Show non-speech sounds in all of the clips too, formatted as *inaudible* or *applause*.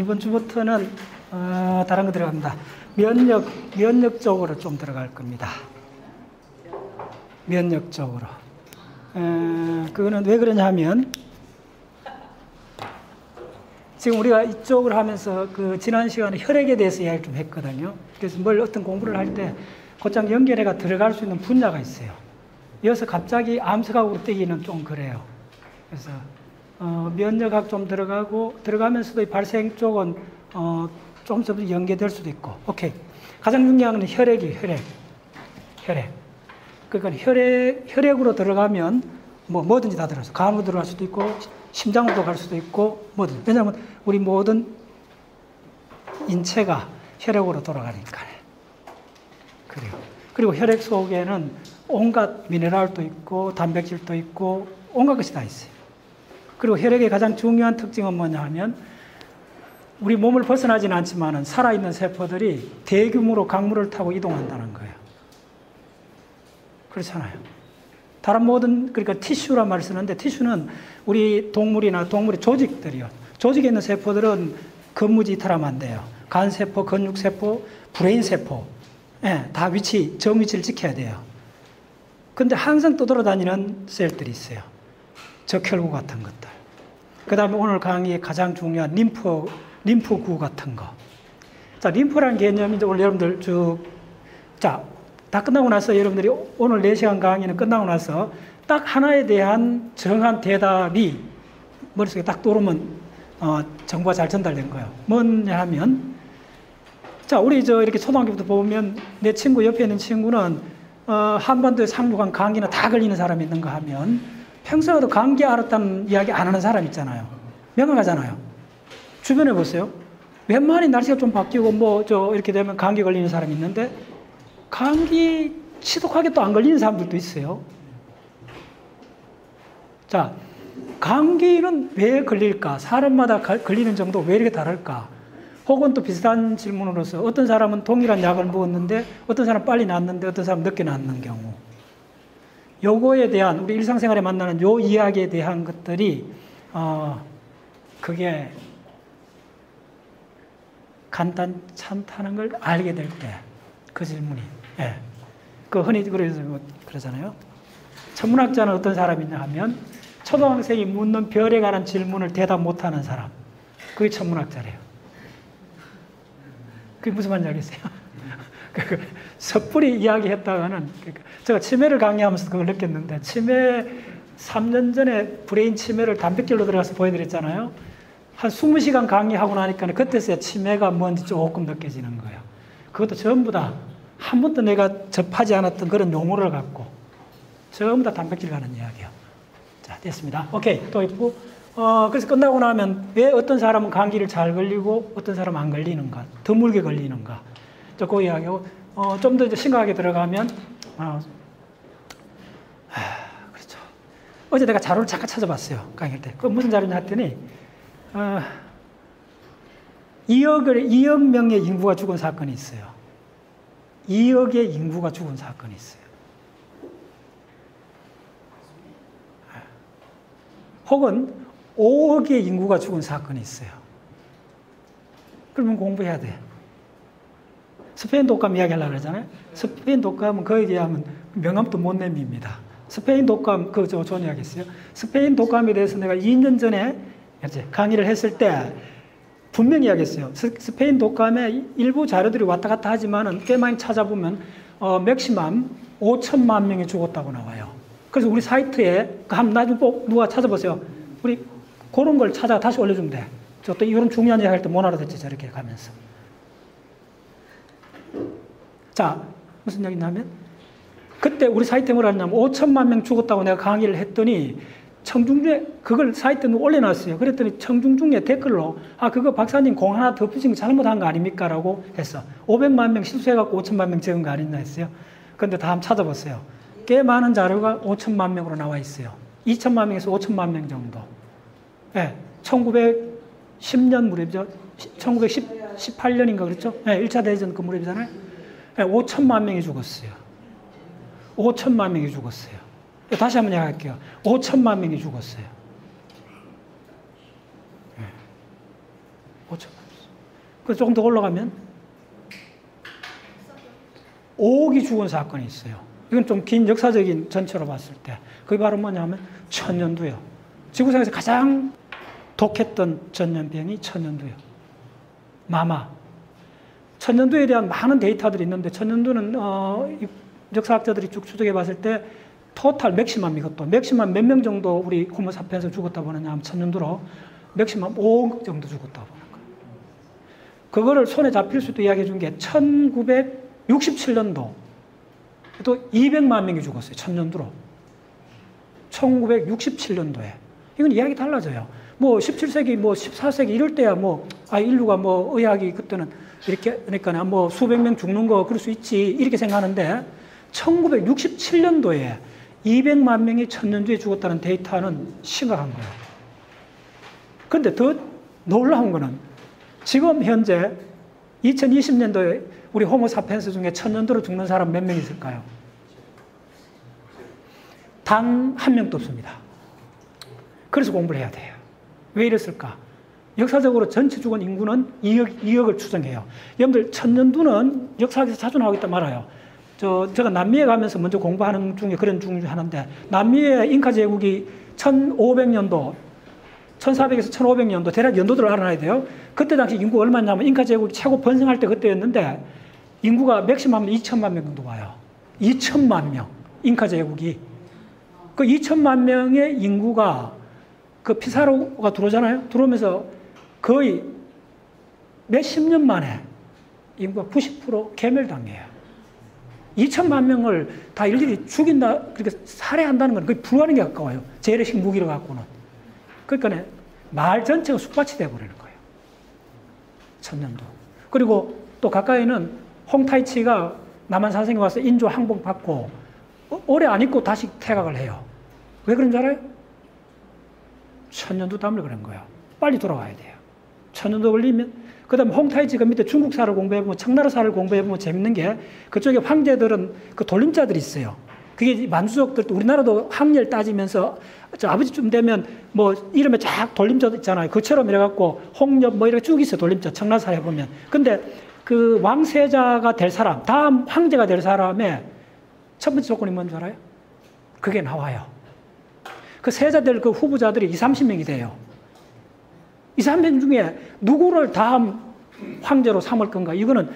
이번 주부터는 어, 다른 거 들어갑니다. 면역 면역 쪽으로 좀 들어갈 겁니다. 면역 쪽으로. 에, 그거는 왜 그러냐면 지금 우리가 이쪽을 하면서 그 지난 시간에 혈액에 대해서 이야기를 좀 했거든요. 그래서 뭘 어떤 공부를 할 때 곧장 연결해가 들어갈 수 있는 분야가 있어요. 이어서 갑자기 암석학으로 뛰기는 좀 그래요. 그래서 어, 면역학 좀 들어가고 들어가면서도 이 발생 쪽은 어, 조금 좀 연계될 수도 있고. 오케이. 가장 중요한 건 혈액이 혈액. 혈액. 그러니까 혈액 혈액으로 들어가면 뭐 뭐든지 다 들어서 간으로 들어갈 수도 있고 심장으로 갈 수도 있고 뭐든. 왜냐하면 우리 모든 인체가 혈액으로 돌아가니까. 그래요. 그리고 혈액 속에는 온갖 미네랄도 있고 단백질도 있고 온갖 것이 다 있어요. 그리고 혈액의 가장 중요한 특징은 뭐냐 하면 우리 몸을 벗어나지는 않지만 살아있는 세포들이 대규모로 강물을 타고 이동한다는 거예요. 그렇잖아요. 다른 모든, 그러니까 티슈란 말을 쓰는데 티슈는 우리 동물이나 동물의 조직들이요. 조직에 있는 세포들은 근무지 이탈하면 안 돼요. 간세포, 근육세포, brain세포. 예, 다 위치, 정위치를 지켜야 돼요. 근데 항상 떠돌아다니는 cell들이 있어요. 적혈구 같은 것들. 그 다음에 오늘 강의의 가장 중요한 림프, 림프구 같은 거. 자, 림프라는 개념이 오늘 여러분들 쭉, 자, 다 끝나고 나서 여러분들이 오늘 4시간 강의는 끝나고 나서 딱 하나에 대한 정확한 대답이 머릿속에 딱 떠오르면 어, 정보가 잘 전달된 거예요. 뭐냐 하면 자, 우리 저 이렇게 초등학교부터 보면 내 친구 옆에 있는 친구는 어, 한반도에 상륙한 감기나 다 걸리는 사람이 있는가 하면 평소에도 감기 알았다는 이야기 안 하는 사람 있잖아요. 명확하잖아요. 주변에 보세요. 웬만히 날씨가 좀 바뀌고 뭐 저 이렇게 되면 감기 걸리는 사람이 있는데 감기 치독하게 또 안 걸리는 사람들도 있어요. 자, 감기는 왜 걸릴까? 사람마다 걸리는 정도 왜 이렇게 다를까? 혹은 또 비슷한 질문으로서 어떤 사람은 동일한 약을 먹었는데 어떤 사람 빨리 낫는데 어떤 사람 늦게 낫는 경우. 요거에 대한 우리 일상생활에 만나는 요 이야기에 대한 것들이 어 그게 간단찮다는 걸 알게 될 때 그 질문이 예. 그 흔히 그래서 뭐 그러잖아요. 천문학자는 어떤 사람이냐 하면 초등학생이 묻는 별에 관한 질문을 대답 못하는 사람. 그게 천문학자래요. 그게 무슨 말인지 알겠어요? 그 섣불리 이야기했다가는 그러니까 제가 치매를 강의하면서 그걸 느꼈는데 치매 3년 전에 brain 치매를 단백질로 들어가서 보여드렸잖아요. 한 20시간 강의하고 나니까 그때서야 치매가 뭔지 조금 느껴지는 거예요. 그것도 전부 다 한 번도 내가 접하지 않았던 그런 용어를 갖고 전부 다 단백질 가는 이야기요. 자, 됐습니다. 오케이. 또 있고. 어, 그래서 끝나고 나면 왜 어떤 사람은 감기를 잘 걸리고 어떤 사람은 안 걸리는가, 드물게 걸리는가. 그 이야기하고, 어, 좀더 심각하게 들어가면, 어, 하, 그렇죠. 어제 내가 자료를 잠깐 찾아봤어요. 강의할 때. 그 무슨 자료냐 했더니, 어, 2억을, 2억 명의 인구가 죽은 사건이 있어요. 2억의 인구가 죽은 사건이 있어요. 혹은 5억의 인구가 죽은 사건이 있어요. 그러면 공부해야 돼. 스페인 독감 이야기 하려고 그러잖아요. 스페인 독감은 거에 비하면 명함도 못 내밉니다. 스페인 독감, 그, 저, 좋은 이야기 있어요. 스페인 독감에 대해서 내가 2년 전에 이제 강의를 했을 때 분명히 이야기했어요. 스페인 독감에 일부 자료들이 왔다 갔다 하지만은 꽤 많이 찾아보면, 어, 맥시멈 5천만 명이 죽었다고 나와요. 그래서 우리 사이트에, 그 한, 나중에 꼭 누가 찾아보세요. 우리 그런 걸 찾아 다시 올려주면 돼. 저또 이런 중요한 얘기 할 때 못 알아듣지, 저렇게 가면서. 자, 무슨 얘기냐면, 그때 우리 뭐라 했냐면, 5천만 명 죽었다고 내가 강의를 했더니, 청중 중에, 그걸 사이트에 올려놨어요. 그랬더니 청중 중에 댓글로, 아, 그거 박사님 공 하나 더 붙인 거 잘못한 거 아닙니까? 라고 했어. 500만 명 실수해갖고 5천만 명 적은 거 아니냐 했어요. 근데 다음 찾아봤어요. 꽤 많은 자료가 5천만 명으로 나와 있어요. 2천만 명에서 5천만 명 정도. 예, 1910년 무렵이죠. 1918년인가 그랬죠? 예, 1차 대전 그 무렵이잖아요. 예, 5천만 명이 죽었어요. 5천만 명이 죽었어요. 예, 다시 한번 이야기할게요. 5천만 명이 죽었어요. 예, 5천만 명. 그 조금 더 올라가면 5억이 죽은 사건이 있어요. 이건 좀 긴 역사적인 전체로 봤을 때. 그게 바로 뭐냐면 천년두요. 지구상에서 가장 독했던 전염병이 천년두요. 마마. 천연두에 대한 많은 데이터들이 있는데 천연두는 어, 역사학자들이 쭉 추적해 봤을 때 total maximum 이것도 maximum 몇 명 정도 우리 호모사피엔스 죽었다 보느냐 하면 천연두로 maximum 5억 정도 죽었다 보는 거예요. 그거를 손에 잡힐 수도 이야기해 준 게 1967년도 또 200만 명이 죽었어요. 천연두로. 1967년도에. 이건 이야기 달라져요. 뭐 17세기, 뭐 14세기 이럴 때야 뭐, 아, 인류가 뭐 의학이 그때는 이렇게, 그러니까 뭐 수백 명 죽는 거 그럴 수 있지. 이렇게 생각하는데 1967년도에 200만 명이 천년주에 죽었다는 데이터는 심각한 거예요. 근데 더 놀라운 거는 지금 현재 2020년도에 우리 호모사피엔스 중에 천년도로 죽는 사람 몇 명 있을까요? 단 한 명도 없습니다. 그래서 공부를 해야 돼요. 왜 이랬을까? 역사적으로 전체 죽은 인구는 2억, 2억을 추정해요. 여러분들 천년두는 역사에서 자주 나오겠다 말아요. 저, 제가 남미에 가면서 먼저 공부하는 중에 그런 중 하는데, 남미의 잉카 제국이 1500년도, 1400에서 1500년도, 대략 연도들을 알아놔야 돼요. 그때 당시 인구 얼마냐면, 잉카 제국이 최고 번성할 때 그때였는데, 인구가 맥시멈 2천만 명 정도 와요. 2천만 명. 잉카 제국이. 그 2천만 명의 인구가 그 피사로가 들어오잖아요. 들어오면서 거의 몇십 년 만에 인구가 90% 개멸당해요. 2천만 명을 다 일일이 죽인다, 그렇게 살해한다는 건 거의 불가능에 가까워요. 재래식 무기를 갖고는. 그러니까 말 전체가 쑥밭이 되어버리는 거예요. 천년도. 그리고 또 가까이는 홍타이치가 남한 사생에 와서 인조 항복 받고 오래 안 있고 다시 퇴각을 해요. 왜 그런 줄 알아요? 천년도 때문에 그런 거예요. 빨리 돌아와야 돼요. 천년도 걸리면 그 다음에 홍타이치가 밑에 중국사를 공부해보면 청나라사를 공부해보면 재밌는 게 그쪽에 황제들은 그 돌림자들이 있어요. 그게 만주족들, 우리나라도 학렬 따지면서 저 아버지쯤 되면 뭐 이름에 쫙 돌림자 있잖아요. 그처럼 이래갖고 홍엽 뭐 이렇게 쭉 있어요. 돌림자 청나라사에 보면. 근데 그 왕세자가 될 사람, 다음 황제가 될 사람의 첫 번째 조건이 뭔지 알아요? 그게 나와요. 그 세자들 그 후보자들이 2, 30명이 돼요. 2, 3명 중에 누구를 다음 황제로 삼을 건가? 이거는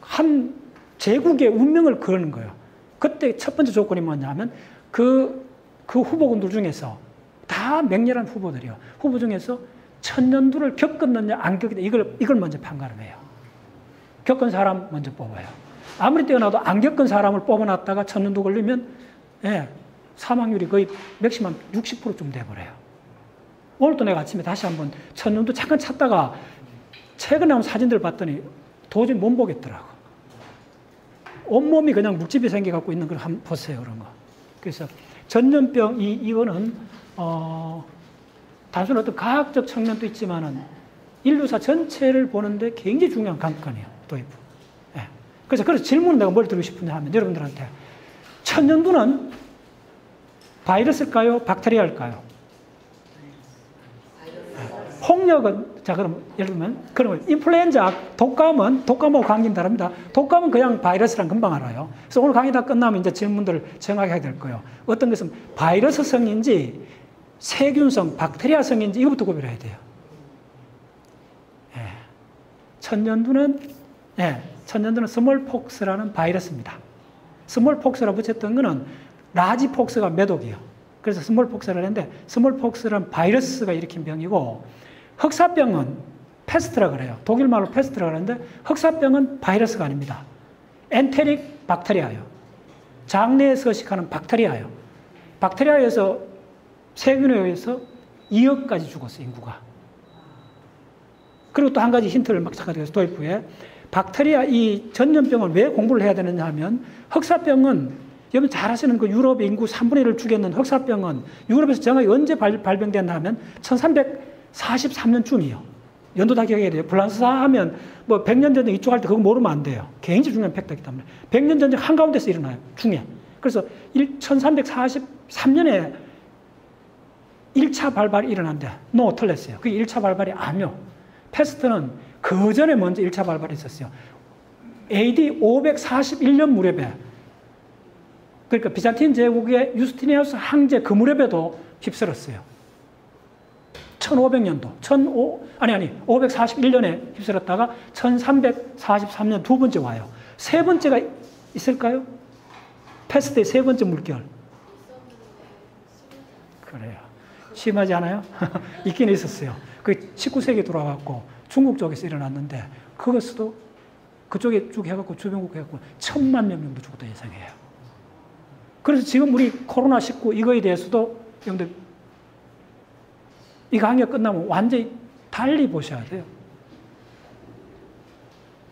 한 제국의 운명을 그는 거예요. 그때 첫 번째 조건이 뭐냐면 그, 그 후보군들 중에서 다 맹렬한 후보들이요. 후보 중에서 천년두를 겪었느냐, 안 겪었느냐, 이걸, 이걸 먼저 판가름 해요. 겪은 사람 먼저 뽑아요. 아무리 뛰어나도 안 겪은 사람을 뽑아놨다가 천년두 걸리면, 예, 사망률이 거의 맥시멈 60%쯤 돼버려요. 오늘도 내가 아침에 다시 한번 천년도 잠깐 찾다가 최근에 나온 사진들 봤더니 도저히 못 보겠더라고. 온몸이 그냥 물집이 생겨갖고 있는 걸 한번 보세요, 그런 거. 그래서 전염병, 이, 이거는, 어, 단순 어떤 과학적 측면도 있지만은 인류사 전체를 보는데 굉장히 중요한 관건이에요, 도입. 예. 그래서, 그래서 질문을 내가 뭘 드리고 싶은데 하면 여러분들한테 천년두는 바이러스일까요? 박테리아일까요? 홍역은 자 그럼 예를 들면 그러면 인플루엔자 독감은 독감하고 감기는 다릅니다. 독감은 그냥 바이러스랑 금방 알아요. 그래서 오늘 강의 다 끝나면 이제 질문들을 정하게 하게 될 거예요. 어떤 것은 바이러스성인지 세균성, 박테리아성인지 이것부터 구별해야 돼요. 예. 천연두는 예, 천연두는 smallpox라는 바이러스입니다. smallpox라 붙였던 거는 large pox가 매독이에요. 그래서 smallpox를 했는데 smallpox는 바이러스가 일으킨 병이고 흑사병은 페스트라 그래요. 독일 말로 페스트라 그러는데 흑사병은 바이러스가 아닙니다. enteric 박테리아예요. 장내에 서식하는 박테리아예요. 박테리아에서 세균에 의해서 2억까지 죽었어요, 인구가. 그리고 또 한 가지 힌트를 막 찾아드려서 도입부에 박테리아 이 전염병을 왜 공부를 해야 되느냐 하면 흑사병은 여러분 잘 아시는 그 유럽 인구 3분의 1을 죽였는 흑사병은 유럽에서 정확히 언제 발, 발병됐나 하면 1343년쯤이요. 연도 다 기억해야 돼요. 불란사 하면 뭐 100년 전쟁 이쪽 할 때 그거 모르면 안 돼요. 굉장히 중요한 fact이기 때문에. 100년 전쟁 한가운데서 일어나요. 중에. 그래서 1343년에 1차 발발이 일어난대. No, 틀렸어요. 그게 1차 발발이 아니요. 페스트는 그 전에 먼저 1차 발발이 있었어요. AD 541년 무렵에 그러니까 비잔틴 제국의 유스티니아누스 황제 그 무렵에도 휩쓸었어요. 1500년도, 15, 아니, 아니, 541년에 휩쓸었다가 1343년 두 번째 와요. 세 번째가 있을까요? 패스트의 세 번째 물결. 그래요. 심하지 않아요? *laughs* 있긴 있었어요. 그 19세기에 돌아갔고 중국 쪽에서 일어났는데 그것도 그쪽에 쭉 해갖고 주변국 해갖고 천만 명 정도 죽었다 예상해요. 그래서 지금 우리 코로나19 이거에 대해서도 여러분들 이 강의가 끝나면 완전히 달리 보셔야 돼요.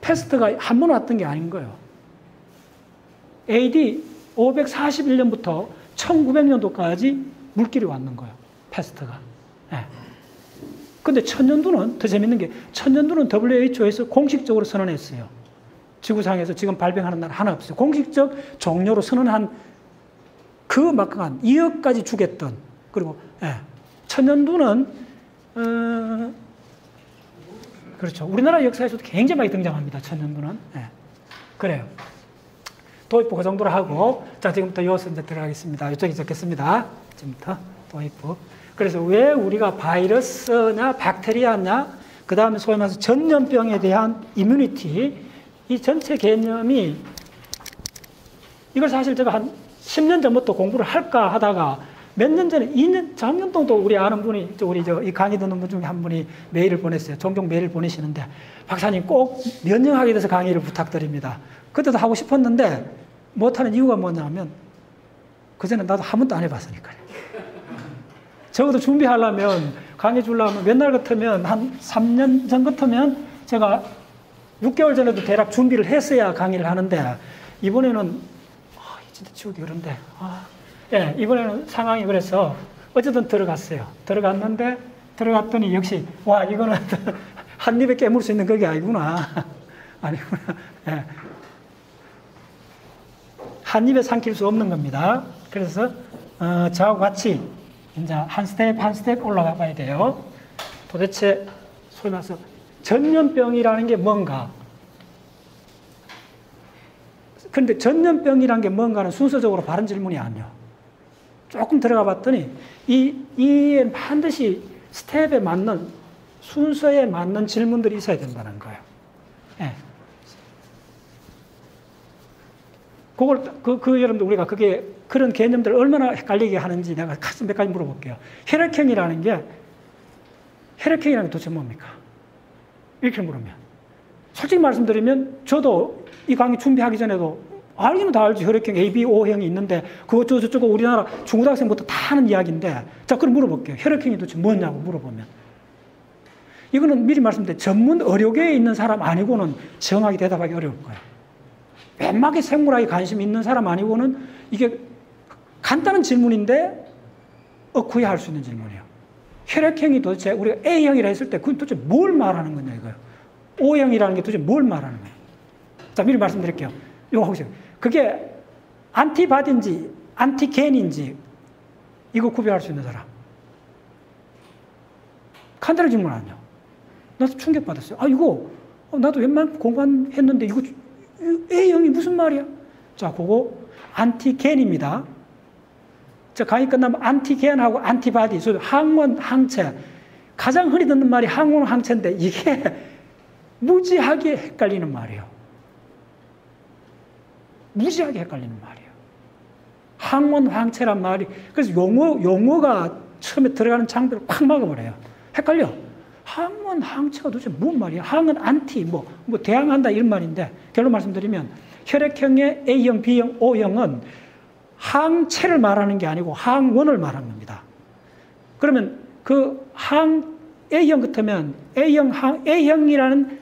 페스트가 한 번 왔던 게 아닌 거예요. AD 541년부터 1900년도까지 물결이 왔는 거예요. 페스트가. 네. 근데 천연두는 더 재밌는 게 천연두는 WHO에서 공식적으로 선언했어요. 지구상에서 지금 발병하는 나라 하나 없어요. 공식적 종료로 선언한 그 막강한 2억까지 주겠던 그리고 예, 천년두는 어, 그렇죠. 우리나라 역사에서도 굉장히 많이 등장합니다. 천년두는 예, 그래요. 도입부 그 정도로 하고 자 지금부터 요서 이제 들어가겠습니다. 이쪽에 적겠습니다. 지금부터 도입부. 그래서 왜 우리가 바이러스냐 박테리아냐 그 다음에 소위 말해서 전염병에 대한 이뮤니티 이 전체 개념이 이걸 사실 제가 한 10년 전부터 공부를 할까 하다가 몇 년 전에 2년 작년 동도 우리 아는 분이 우리 저 이 강의 듣는 분 중에 한 분이 메일을 보냈어요. 종종 메일을 보내시는데 박사님 꼭 면역학에 대해서 강의를 부탁드립니다. 그때도 하고 싶었는데 못하는 이유가 뭐냐면 그전에 나도 한 번도 안 해봤으니까요. 적어도 준비하려면 강의 주려면 맨날 같으면 한 3년 전 같으면 제가 6개월 전에도 대략 준비를 했어야 강의를 하는데 이번에는 아, 진짜 치우기 그런데 아, 예, 이번에는 상황이 그래서 어쨌든 들어갔어요. 들어갔는데 들어갔더니 역시 와 이거는 *laughs* 한 입에 깨물 수 있는 그게 아니구나. *laughs* 아니구나. 예. 한 입에 삼킬 수 없는 겁니다. 그래서 어, 저하고 같이 이제 한 스텝 한 스텝 올라가 봐야 돼요. 도대체 소위 말해서 전염병이라는 게 뭔가? 근데 전염병이라는 게 뭔가는 순서적으로 바른 질문이 아니에요. 조금 들어가 봤더니 이, 이에 반드시 스텝에 맞는 순서에 맞는 질문들이 있어야 된다는 거예요. 네. 그걸, 그, 그, 여러분들 우리가 그게 그런 개념들을 얼마나 헷갈리게 하는지 내가 몇 가지 물어볼게요. 혈액형이라는 게, 혈액형이라는 게 도대체 뭡니까? 이렇게 물으면. 솔직히 말씀드리면 저도 이 강의 준비하기 전에도 알기는 다 알지. 혈액형 A, B, O형이 있는데 그거 저저저 우리나라 중고등학생부터 다 하는 이야기인데 자 그럼 물어볼게요. 혈액형이 도대체 뭐냐고 물어보면 이거는 미리 말씀드린 전문 의료계에 있는 사람 아니고는 정확히 대답하기 어려울 거예요. 웬만하게 생물학에 관심 있는 사람 아니고는 이게 간단한 질문인데 억구해 할수 있는 질문이에요. 혈액형이 도대체 우리가 A형이라 했을 때 그건 도대체 뭘 말하는 거냐 이거예요. O형이라는 게 도대체 뭘 말하는 거예요. 자, 미리 말씀드릴게요. 이거 보세요. 그게 안티바디인지 안티겐인지 이거 구별할 수 있는 사람. 간단한 질문 아니요. 나도 충격받았어요. 아, 이거 나도 웬만 공부했는데 이거 A형이 무슨 말이야? 자, 그거 antigen입니다. 자, 강의 끝나면 antigen하고 antibody, 소 항원, 항체. 가장 흔히 듣는 말이 항원, 항체인데 이게 *laughs* 무지하게 헷갈리는 말이에요. 무지하게 헷갈리는 말이에요. 항원, 항체란 말이, 그래서 용어, 용어가 처음에 들어가는 장벽을 콱 막아버려요. 헷갈려. 항원 항체가 도대체 뭔 말이야? 항은 안티, 뭐, 뭐 대항한다 이런 말인데 결론 말씀드리면 혈액형의 A형, B형, O형은 항체를 말하는 게 아니고 항원을 말하는 겁니다. 그러면 그 항, A형 같으면 A형, 항, A형이라는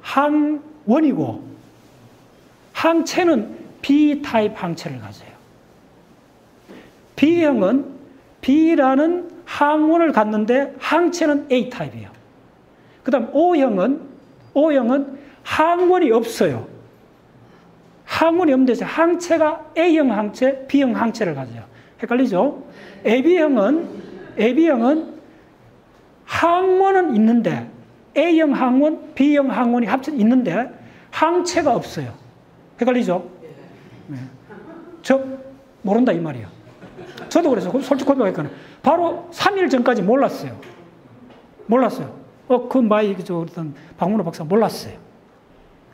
항원이고 항체는 B 타입 항체를 가져요. B형은 B라는 항원을 갖는데 항체는 A 타입이에요. 그 다음 O형은, O형은 항원이 없어요. 항원이 없는데 항체가 A형 항체, B형 항체를 가져요. 헷갈리죠? AB형은, AB형은 항원은 있는데 A형 항원, B형 항원이 합쳐 있는데 항체가 없어요. 헷갈리죠? 네. 저 모른다 이 말이에요. 저도 그래서 솔직히 고백하니까 바로 3일 전까지 몰랐어요. 몰랐어요. 어, 그 마이 저 어떤 박문호 박사 몰랐어요.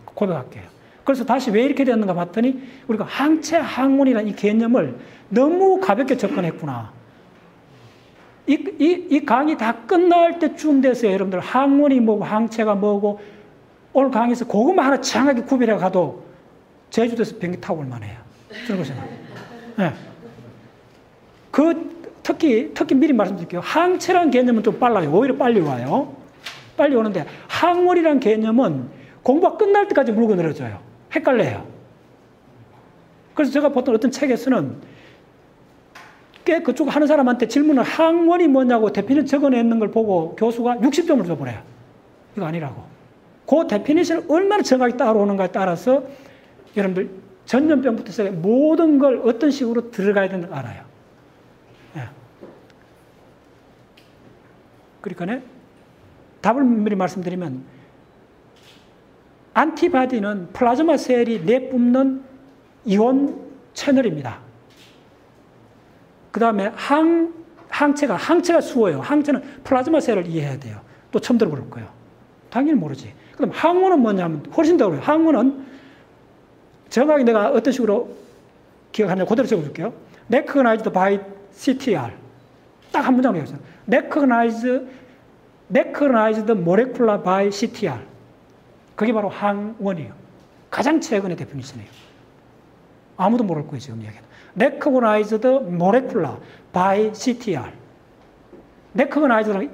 고백할게요. 그래서 다시 왜 이렇게 됐는가 봤더니 우리가 항체 항원이라는 이 개념을 너무 가볍게 접근했구나. 이, 이, 이 강의 다 끝날 때쯤 돼서 여러분들 항원이 뭐고 항체가 뭐고 오늘 강의에서 그것만 하나 정확하게 구별해 가도 제주도에서 비행기 타고 올 만해요. 그렇 네. 그 특히 특히 미리 말씀드릴게요. 항체라는 개념은 좀 빨라요. 오히려 빨리 와요. 빨리 오는데 항원이라는 개념은 공부가 끝날 때까지 물고 늘어져요. 헷갈려요. 그래서 제가 보통 어떤 책에서는 꽤 그쪽 하는 사람한테 질문을 항원이 뭐냐고 definition 적어내는 걸 보고 교수가 60점을 줘버려요. 이거 아니라고. 그 definition을 얼마나 정확히 따라오는가에 따라서 여러분들 전염병부터 시작해 모든 걸 어떤 식으로 들어가야 되는지 알아요. 예. 그러니까 답을 미리 말씀드리면 antibody는 plasma cell이 내뿜는 이온 채널입니다. 그 다음에 항, 항체가, 항체가 수어요. 항체는 plasma cell을 이해해야 돼요. 또 처음 들어볼 거예요. 당연히 모르지. 그럼 항원은 뭐냐면 훨씬 더 어려워요. 항원은 정확히 내가 어떤 식으로 기억하냐 그대로 적어줄게요. recognized by CTR. 딱 한 문장으로 해요. recognized, recognized molecular by CTR. 그게 바로 항원이에요. 가장 최근의 definition이에요. 아무도 모를 거예요, 지금 얘기는. recognized molecular by CTR. recognized는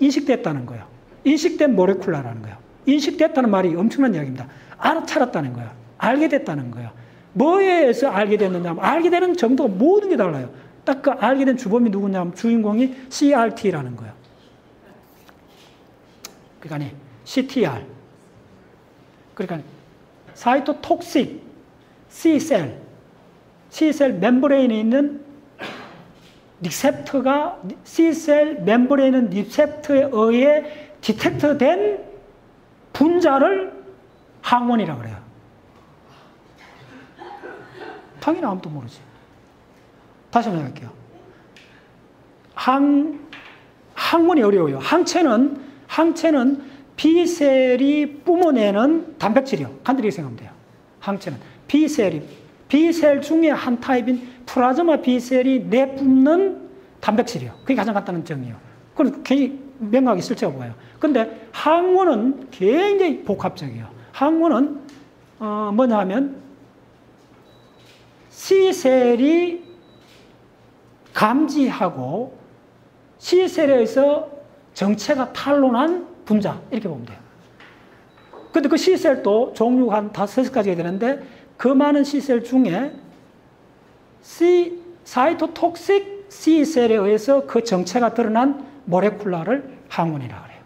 인식됐다는 거예요. 인식된 모레쿨라라는 거예요. 인식됐다는 말이 엄청난 이야기입니다. 알아차렸다는 거예요. 알게 됐다는 거예요. 뭐에 의해서 알게 됐느냐 알게 되는 정도가 모든 게 달라요. 딱 그 알게 된 주범이 누구냐면 주인공이 CRT라는 거예요. 그러니까 CTR. 그러니까 사이토 톡식 C셀. C셀 멤브레인에 있는 리셉터가 C셀 멤브레인에 있는 리셉터에 의해 디텍트된 분자를 항원이라고 그래요. 당연히 아무도 모르지. 다시 한번 할게요. 항, 항문이 어려워요. 항체는, 항체는 B셀이 뿜어내는 단백질이요. 간단히 생각하면 돼요. 항체는. B셀이, B셀 중에 한 타입인 플라즈마 B셀이 내뿜는 단백질이요. 그게 가장 간단한 정의예요. 그건 굉장히 명확히 실체가 보여요. 근데 항문은 굉장히 복합적이에요. 항문은 어, 뭐냐 하면 C셀이 감지하고 C셀에서 정체가 탄론한 분자 이렇게 보면 돼요. 근데 그 C셀도 종류가 한 다섯 가지가 되는데 그 많은 C셀 중에 C 사이토톡식 C셀에 의해서 그 정체가 드러난 모레쿨라를 항원이라 그래요.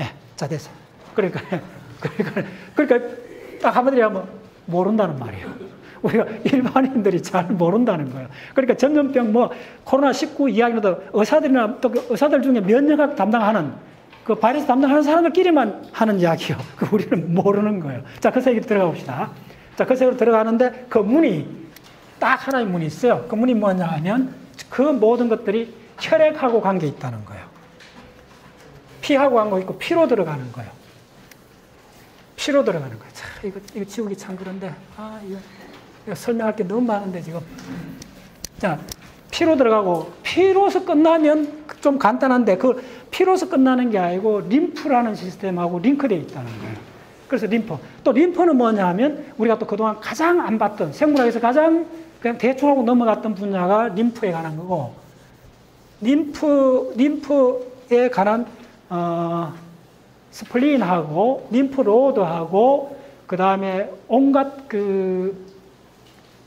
예, 자 됐어. 그러니까 *laughs* 그러니까 그러니까 딱 한마디로 하면 모른다는 말이에요. 우리가 일반인들이 잘 모른다는 거예요. 그러니까 전염병 뭐 코로나 19 이야기도 의사들이나 또그 의사들 중에 면역학 담당하는 그 바이러스 담당하는 사람들끼리만 하는 이야기요. *laughs* 그 우리는 모르는 거예요. 자, 그 세계로 들어가 봅시다. 자, 그 세계로 들어가는데 그 문이 딱 하나의 문이 있어요. 그 문이 뭐냐 하면 그 모든 것들이 혈액하고 관계 있다는 거예요. 피하고 관계 있고 피로 들어가는 거예요. 피로 들어가는 거예요. 자, 이거, 이거 지우기 참 그런데, 아, 이거. 설명할 게 너무 많은데 지금. 자, 피로 들어가고 피로서 끝나면 좀 간단한데 그 피로서 끝나는 게 아니고 림프라는 시스템하고 링크되어 있다는 거예요. 그래서 림프. 또 림프는 뭐냐 하면 우리가 또 그동안 가장 안 봤던 생물학에서 가장 그냥 대충 하고 넘어갔던 분야가 림프에 관한 거고 림프 림프에 관한 어, spleen하고 lymph node하고 그 다음에 온갖 그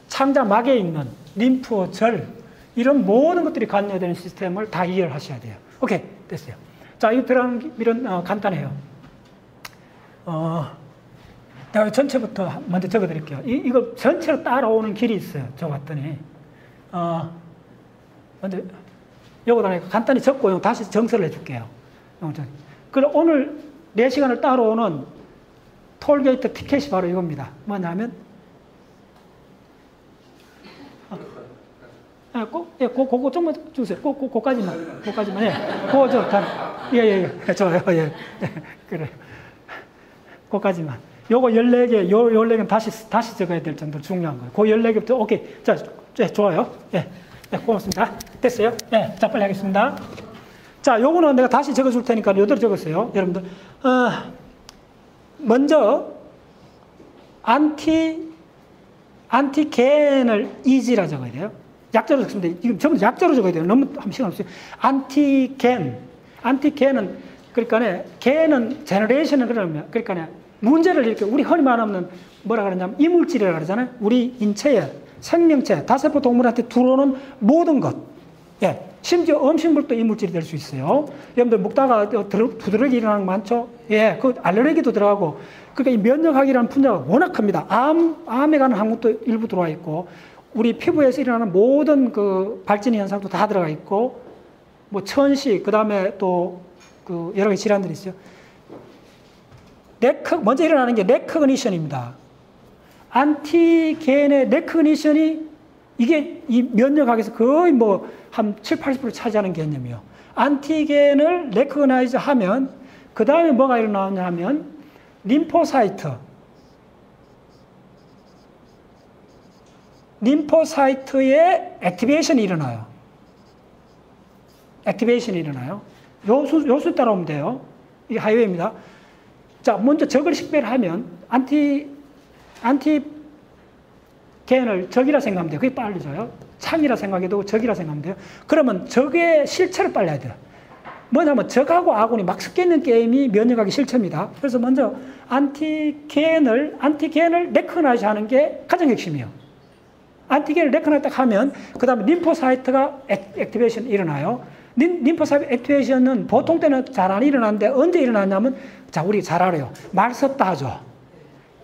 창자막에 있는 림프절 이런 모든 것들이 관여되는 시스템을 다 이해를 하셔야 돼요. 오케이 됐어요. 자, 이 길은 어, 간단해요. 어, 내가 전체부터 먼저 적어드릴게요. 이, 이거 전체로 따라오는 길이 있어요. 적었더니 어, 먼저 요거다 간단히 적고 다시 정설을 해줄게요. 그럼 오늘 4시간을 따라오는 톨게이트 티켓이 바로 이겁니다. 뭐냐면, 아, 꼭, 예, 고, 고, 고 좀만 주세요. 고, 고, 고까지만. 고까지만. 예. 고, 저, 다, 예, 예, 예. 좋아요. 예. 예. *laughs* 그래요. 고까지만. 요거 14개, 요 14개는 다시, 다시 적어야 될 정도로 중요한 거예요. 그 14개부터, 오케이. 자, 예, 좋아요. 예. 예, 고맙습니다. 됐어요? 예. 자, 빨리 하겠습니다. 자, 요거는 내가 다시 적어 줄 테니까 요대로 적었어요. 여러분들. 어, 먼저, anti, antigen을 AG라 적어야 돼요. 약자로 적습니다. 지금 전부 약자로 적어야 돼요. 너무 한 시간 없어요. antigen. antigen은, 그러니까, gen은, generation은 그러면, 그러니까, 문제를 이렇게 우리 흔히 말하면 뭐라 그러냐면 이물질이라 그러잖아요. 우리 인체에 생명체, 다세포 동물한테 들어오는 모든 것. 예. 심지어 음식물도 이물질이 될 수 있어요. 여러분들 먹다가 두드러기 일어나는 거 많죠? 예. 그 알레르기도 들어가고. 그러니까 이 면역학이라는 분야가 워낙 큽니다. 암, 암에 관한 항목도 일부 들어와 있고, 우리 피부에서 일어나는 모든 그 발진 현상도 다 들어가 있고, 뭐 천식, 그 다음에 또 그 여러 가지 질환들이 있어요. rec, 먼저 일어나는 게 recognition입니다. antigen의 recognition이 이게 이 면역학에서 거의 뭐 한 7, 80% 차지하는 개념이요. antigen을 recognize 하면 그 다음에 뭐가 일어나냐 하면 lymphocyte lymphocyte의 activation이 일어나요. activation이 일어나요. 요수, 요수 따라오면 돼요. 이게 하이웨이입니다. 자, 먼저 적을 식별하면 anti, antigen을 적이라 생각하면 돼요. 그게 빨리져요. 창이라 생각해도 적이라 생각하면 돼요. 그러면 적의 실체를 빨려야 돼요. 뭐냐면 적하고 아군이 막 섞여 있는 게임이 면역학의 실체입니다. 그래서 먼저 antigen을, antigen을 recognize 하는 게 가장 핵심이에요. antigen을 recognize 딱 하면, 그 다음에 lymphocyte가 activation 일어나요. lymphocyte activation은 보통 때는 잘 안 일어나는데 언제 일어나냐면, 자, 우리 잘 알아요. 말 섰다 하죠.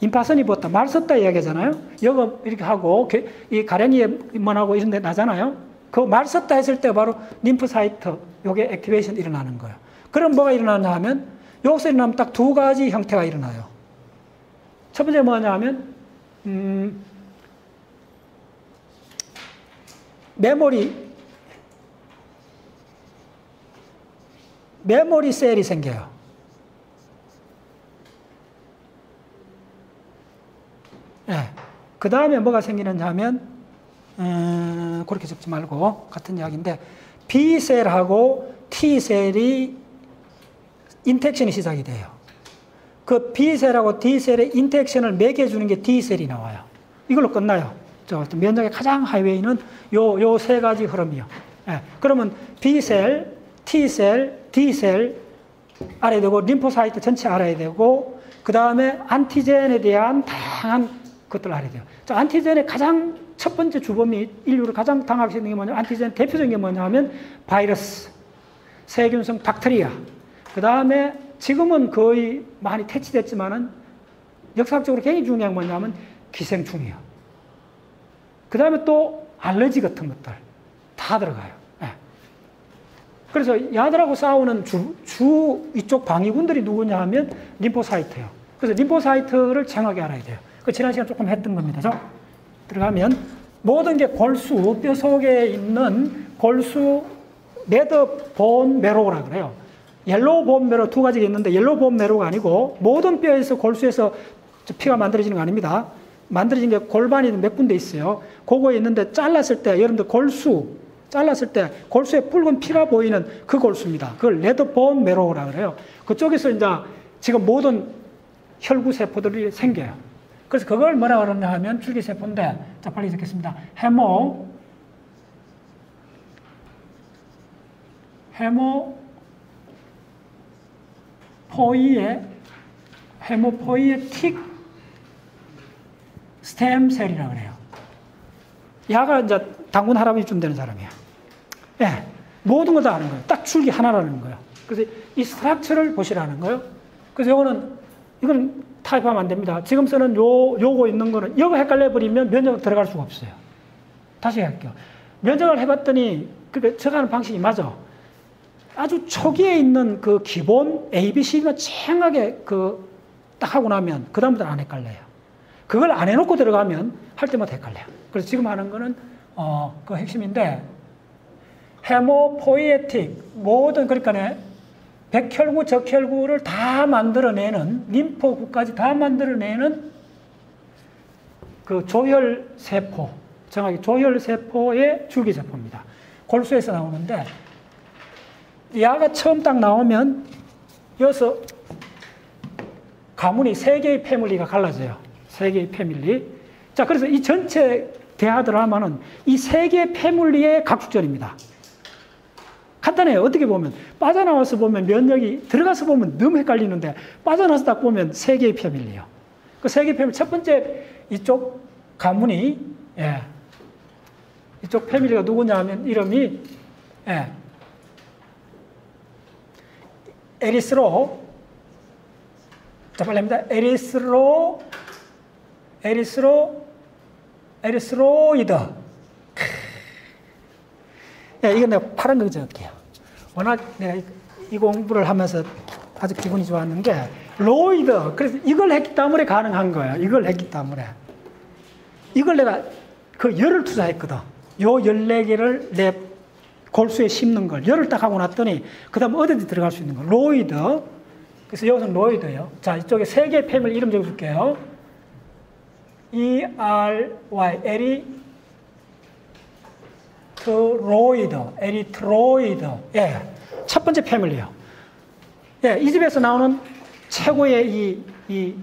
임파선이 부었다. 말 섰다 이야기하잖아요. 이거 이렇게 하고, 이 가랭이에 뭐하고 이런 데 나잖아요. 그 말 섰다 했을 때 바로 lymphocyte, 요게 activation 일어나는 거예요. 그럼 뭐가 일어나냐 하면, 여기서 일어나면 딱 두 가지 형태가 일어나요. 첫 번째 뭐냐 하면, 음, memory, memory cell이 생겨요. 예. 그 다음에 뭐가 생기느냐 하면, 음, 그렇게 적지 말고, 같은 이야기인데, B셀하고 T셀이 인텍션이 시작이 돼요. 그 B셀하고 T셀의 인텍션을 매겨주는 게 D셀이 나와요. 이걸로 끝나요. 저 면역의 가장 하이웨이는 요, 요 세 가지 흐름이요. 예. 그러면 B셀, T셀, D셀 알아야 되고, 림포사이트 전체 알아야 되고, 그 다음에 안티젠에 대한 다양한 것들을 알아야 돼요. 자, 안티젠의 가장 첫 번째 주범이 인류를 가장 당하게 게 뭐냐, 안티젠 대표적인 게 뭐냐 하면 바이러스, 세균성 박테리아. 그 다음에 지금은 거의 많이 퇴치됐지만은 역사적으로 굉장히 중요한 게 뭐냐면 기생충이요. 그 다음에 또 알러지 같은 것들 다 들어가요. 네. 그래서 야들하고 싸우는 주, 주 이쪽 방위군들이 누구냐 하면 lymphocyte예요. 그래서 lymphocyte를 정확히 알아야 돼요. 그 지난 시간 조금 했던 겁니다. 자, 들어가면 모든 게 골수, 뼈 속에 있는 골수 red bone marrow라 그래요. yellow bone marrow 두 가지가 있는데 yellow bone marrow가 아니고 모든 뼈에서 골수에서 피가 만들어지는 거 아닙니다. 만들어진 게 골반이 몇 군데 있어요. 그거에 있는데 잘랐을 때 여러분들 골수 잘랐을 때 골수에 붉은 피가 보이는 그 골수입니다. 그걸 red bone marrow라 그래요. 그쪽에서 이제 지금 모든 혈구 세포들이 생겨요. 그래서 그걸 뭐라 그러냐 하면 줄기 세포인데, 자, 빨리 적겠습니다. 해모, 해모, 포이의, 해모포이의 틱 스템셀이라고 그래요. 야가 이제 당군 할아버지 좀 되는 사람이야. 예. 모든 걸 다 아는 거예요. 딱 줄기 하나라는 거예요. 그래서 이 스트럭처를 보시라는 거예요. 그래서 이거는, 이건 타입하면 안 됩니다. 지금 쓰는 요, 요거 있는 거는, 이거 헷갈려 버리면 면접 들어갈 수가 없어요. 다시 할게요. 면접을 해봤더니, 그러니까 적하는 방식이 맞아. 아주 초기에 있는 그 기본 ABC만 쟁하게 그 딱 하고 나면 그다음부터 안 헷갈려요. 그걸 안 해놓고 들어가면 할 때마다 헷갈려요. 그래서 지금 하는 거는 어, 그 핵심인데 헤모포이에틱 모든 그러니까 백혈구, 적혈구를 다 만들어내는 림포구까지 다 만들어내는 그 조혈 세포, 정확히 조혈 세포의 줄기 세포입니다. 골수에서 나오는데 야가 처음 딱 나오면 여기서 가문이 세 개의 패밀리가 갈라져요. 세 개의 패밀리. 자, 그래서 이 전체 대하 드라마는 이세 개의 패밀리의 각축전입니다. 간단해요. 어떻게 보면. 빠져나와서 보면 면역이, 들어가서 보면 너무 헷갈리는데, 빠져나와서 딱 보면 세 개의 패밀리요. 그 세 개의 패밀리, 첫 번째 이쪽 가문이, 예. 이쪽 패밀리가 누구냐 하면 이름이, 예. erythro, 자, 빨리 합니다. erythro, erythro, erythroid. 예, 이건 내가 파란 거 적을게요. 워낙 내가 이 공부를 하면서 아주 기분이 좋았는 게, roid. 그래서 이걸 했기 때문에 가능한 거예요. 이걸 했기 때문에. 이걸 내가 그 열을 투자했거든. 요 14개를 내 골수에 심는 걸. 열을 딱 하고 났더니, 그 다음 어디든 들어갈 수 있는 거. roid. 그래서 여기서는 roid예요. 자, 이쪽에 세 개의 family 이름 적어줄게요. E-R-Y, ery, throid, erythroid. 예. 첫 번째 family요. 예, 이 집에서 나오는 최고의 이, 이,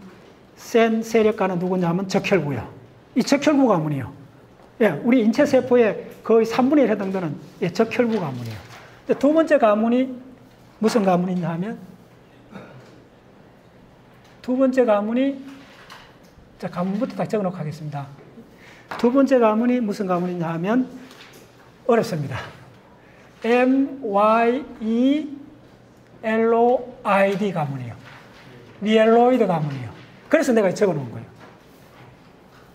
센 세력가는 누구냐 하면 적혈구요. 이 적혈구 가문이요. 예, 우리 인체 세포의 거의 3분의 1 해당되는 예, 적혈구 가문이요. 두 번째 가문이 무슨 가문이냐 하면 두 번째 가문이 자, 가문부터 딱 적어 놓고 하겠습니다. 두 번째 가문이 무슨 가문이냐 하면 어렵습니다. M, Y, E, L, O, I, D 가문이요. 미엘로이드 가문이요. 그래서 내가 적어 놓은 거예요.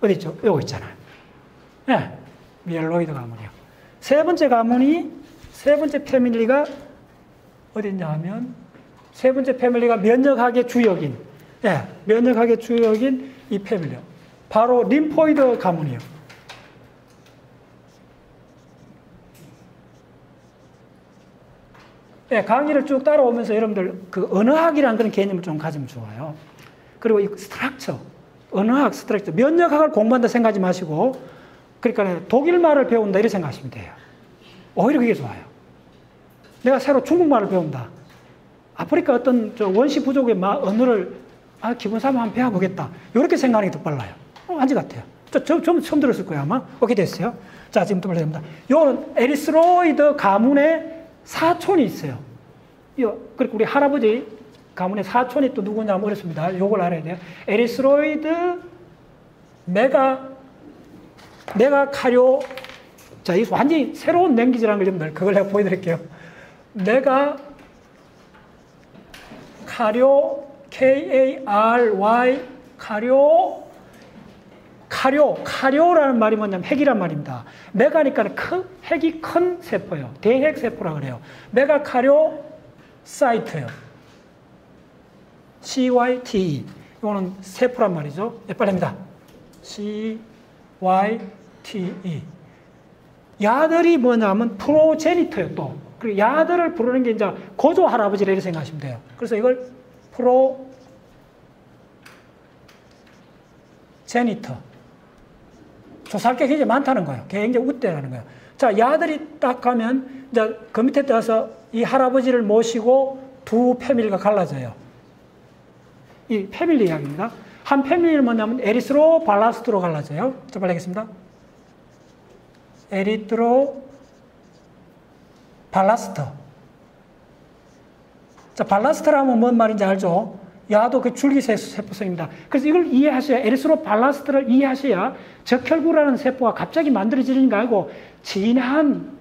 어디 있죠? 요거 있잖아요. 네. 미엘로이드 가문이요. 세 번째 가문이, 세 번째 패밀리가 어디 있냐 하면, 세 번째 패밀리가 면역학의 주역인, 예, 네. 면역학의 주역인 이 패밀리요. 바로 림포이드 가문이요. 네, 강의를 쭉 따라오면서 여러분들 그 언어학이라는 그런 개념을 좀 가지면 좋아요. 그리고 이 structure, 언어학 structure, 면역학을 공부한다 생각하지 마시고, 그러니까 독일말을 배운다 이렇게 생각하시면 돼요. 오히려 그게 좋아요. 내가 새로 중국말을 배운다. 아프리카 어떤 원시 부족의 언어를 아, 기분 삼아 한번 배워보겠다. 이렇게 생각하는 게 더 빨라요. 어, 안지 같아요. 저, 저, 좀 처음 들었을 거예요, 아마. 오케이 됐어요. 자, 지금 또 말합니다. 요는 erythroid 가문의 사촌이 있어요. 요, 그리고 우리 할아버지 가문의 사촌이 또 누구냐 어렵습니다. 요걸 알아야 돼요. erythroid mega, mega karyo, 자, 이 완전히 새로운 걸린 들 그걸 내가 보여드릴게요. mega karyo, K-A-R-Y, 카료, 카료, 카료라는 말이 뭐냐면 핵이란 말입니다. 메가니까 큰, 핵이 큰 세포예요. 대핵 세포라 그래요. 메가 카료 사이트예요. CYTE. 이거는 세포란 말이죠. 예, 빨리 합니다. CYTE. 야들이 뭐냐면 프로제니터예요, 또. 그리고 야들을 부르는 게 이제 고조 할아버지라 이렇게 생각하시면 돼요. 그래서 이걸 progenitor. 조사할 게 굉장히 많다는 거예요. 굉장히 웃대라는 거예요. 자, 야들이 딱 가면, 이제 그 밑에 떠서 이 할아버지를 모시고 두 family가 갈라져요. 이 family 이야기입니다. 한 family는 뭐냐면 erythroblast로 갈라져요. 자, 빨리 하겠습니다. erythro blast. 자, blast라면 뭔 말인지 알죠? 야도 그 줄기세포성입니다. 그래서 이걸 이해하셔야, erythroblast를 이해하셔야 적혈구라는 세포가 갑자기 만들어지는 게 아니고 진한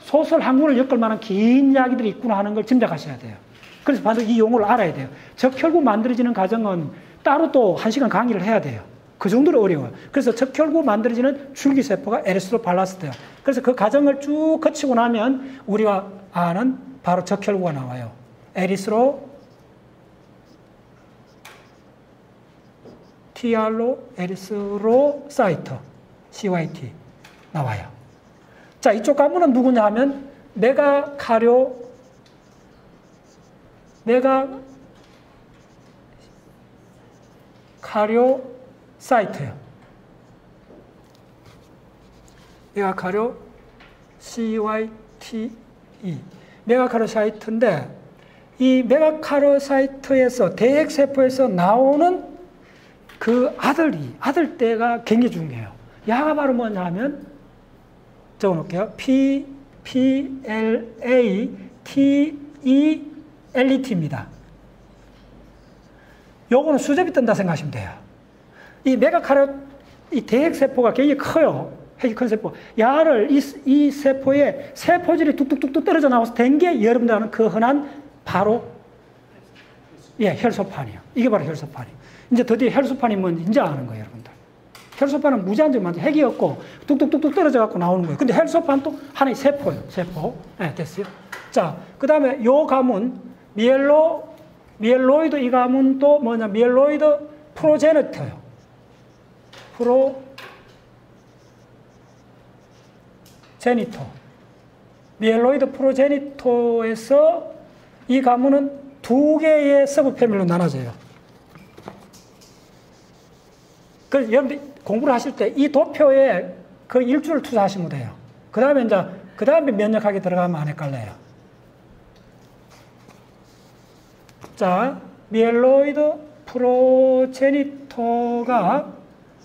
소설 한문을 엮을 만한 긴 이야기들이 있구나 하는 걸 짐작하셔야 돼요. 그래서 반드시 이 용어를 알아야 돼요. 적혈구 만들어지는 과정은 따로 또 한 시간 강의를 해야 돼요. 그 정도로 어려워요. 그래서 적혈구 만들어지는 줄기세포가 erythroblast예요. 그래서 그 과정을 쭉 거치고 나면 우리가 아는 바로 적혈구가 나와요. erythro TR로 erythrocyte CYT 나와요. 자, 이쪽 가문은 누구냐 하면 megakaryo megakaryo 사이트예요. 메가 카료 CYTE 메가 카료 사이트인데 이 메가 카료 사이트에서 대핵세포에서 나오는 그 아들이 아들 때가 굉장히 중요해요. 야가 바로 뭐냐 하면 적어 놓을게요. P P L A T E L E T입니다. 요거는 수제비 뜬다 생각하시면 돼요. 이 메가카로 이 대핵 세포가 굉장히 커요. 큰 세포. 야를 이, 이 세포에 세포질이 뚝뚝뚝뚝 떨어져 나와서 된 게 여러분들 아는 그 흔한 바로 예, 혈소판이요. 이게 바로 혈소판이에요. 이제 드디어 혈소판이 뭔지 이제 아는 거예요, 여러분들. 혈소판은 무제한적으로 핵이 없고 뚝뚝뚝뚝 떨어져 갖고 나오는 거예요. 근데 혈소판도 하나의 세포예요. 세포. 네, 됐어요. 자, 그 다음에 요 가문, myelo, myeloid 이 가문도 뭐냐, myeloid progenitor요. pro, genitor. myeloid progenitor에서 이 가문은 두 개의 subfamily로 나눠져요. 그래서 여러분들 공부를 하실 때 이 도표에 그 일주를 투자하시면 돼요. 그 다음에 이제, 그 다음에 면역하게 들어가면 안 헷갈려요. 자, 미엘로이드 프로제니토가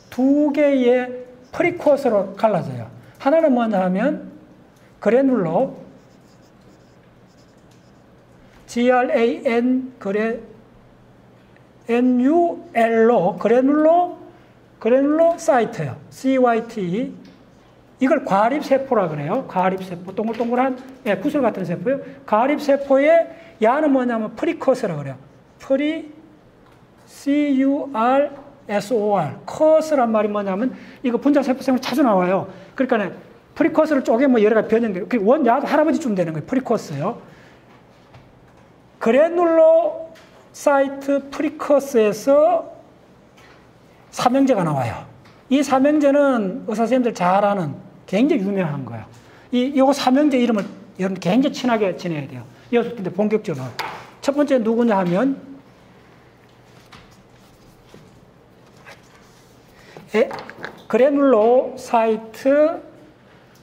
두 개의 프리코스로 갈라져요. 하나는 뭐냐 하면 그래눌로 GRAN 그래 NUL로 그래눌로 그래눌로 사이트요. CYT. 이걸 과립세포라 그래요. 과립세포. 동글동글한 예, 구슬 같은 세포요. 과립세포의 야는 뭐냐면 precursor라 그래요. 프리 C-U-R SOR. 커스란 말이 뭐냐면 이거 분자세포생물 자주 나와요. 그러니까 precursor를 쪼개면 뭐 여러 가지 변형돼요. 그 원야도 할아버지쯤 되는 거예요. precursor요. granulocyte precursor에서 삼형제가 나와요. 이 삼형제는 의사 선생님들 잘 아는 굉장히 유명한 거예요. 이 요거 삼형제 이름을 여러분 굉장히 친하게 지내야 돼요. 여섯 번째 본격적으로 첫 번째 누구냐 하면 에, 그래눌로 사이트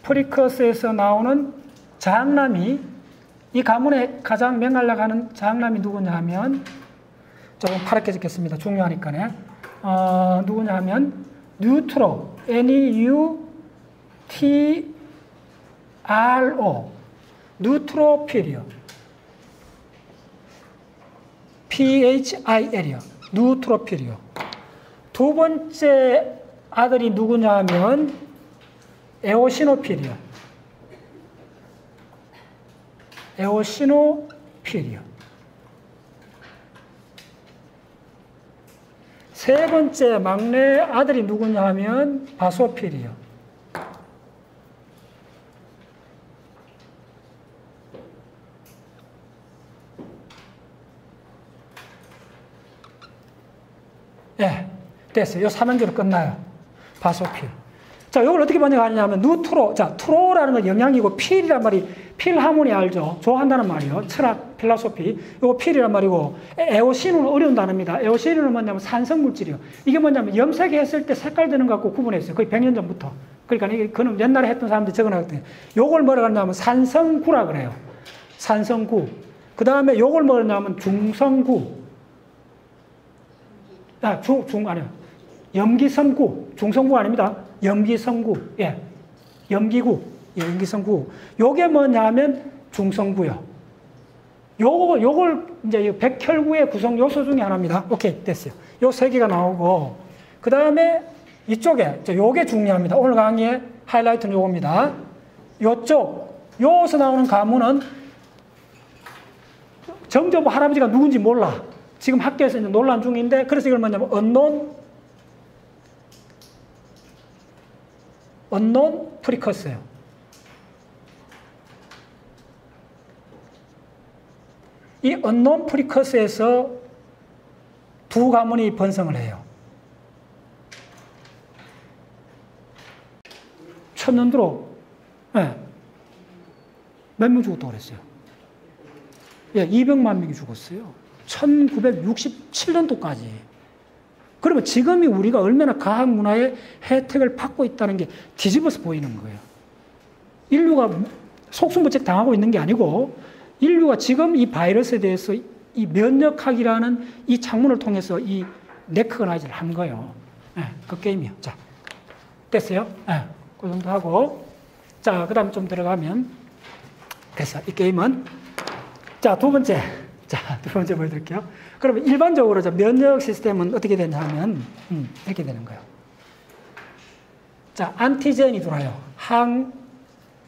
프리커스에서 나오는 장남이 이 가문의 가장 명갈락하는 장남이 누구냐 하면 조금 파랗게 적겠습니다. 중요하니까요. 어, 누구냐 하면 뉴트로 N-E-U-T-R-O 뉴트로필이요. P-H-I-L이요. 뉴트로필이요. 두 번째 아들이 누구냐 하면 에오시노필이요. 에오시노필이요. 세 번째 막내 아들이 누구냐 하면 바소필이요. 예, 네, 됐어요. 요 삼형제로 끝나요. 바소필. 자, 이걸 어떻게 번역하냐면 누트로. 자, 트로라는 건 영양이고 필이란 말이 필하모니 알죠? 좋아한다는 말이요. 철학, 필라소피. 이거 필이란 말이고 에오신은 어려운 단어입니다. 에오신은 뭐냐면 산성 물질이요. 이게 뭐냐면 염색했을 때 색깔 되는 것 갖고 구분했어요. 거의 100년 전부터. 그러니까 그는 옛날에 했던 사람들이 적어놨거든요. 요걸 뭐라 그러냐면 산성구라 그래요. 산성구. 그 다음에 요걸 뭐라 그러냐면 중성구. 아, 중, 중, 아니요. 염기성구. 중성구 아닙니다. 염기성구. 예. 염기구. 예, 염기성구. 요게 뭐냐면 중성구요. 요거, 요걸 이제 백혈구의 구성 요소 중에 하나입니다. 오케이, 됐어요. 요 세 개가 나오고, 그 다음에 이쪽에, 요게 중요합니다. 오늘 강의의 하이라이트는 요겁니다. 요쪽, 요서 나오는 가문은 정저 부 할아버지가 누군지 몰라. 지금 학교에서 이제 논란 중인데, 그래서 이걸 뭐냐면, 언론, 언론 프리커스예요. 이 언론 프리커스에서 두 가문이 번성을 해요. 천년도로 네. 몇명 죽었다고 그랬어요? 예, 200만 명이 죽었어요. 1967년도까지. 그러면 지금이 우리가 얼마나 과학 문화의 혜택을 받고 있다는 게 뒤집어서 보이는 거예요. 인류가 속수무책 당하고 있는 게 아니고 인류가 지금 이 바이러스에 대해서 이 면역학이라는 이 창문을 통해서 이 네크거나이즈를 한 거예요. 네, 그 게임이요. 자, 됐어요? 네, 그 정도 하고. 자, 그 다음 좀 들어가면. 됐어. 이 게임은. 자, 두 번째. 자, 두 번째 보여드릴게요. 그러면 일반적으로 면역 시스템은 어떻게 되냐면, 음, 이렇게 되는 거예요. 자, 안티젠이 들어와요. 항,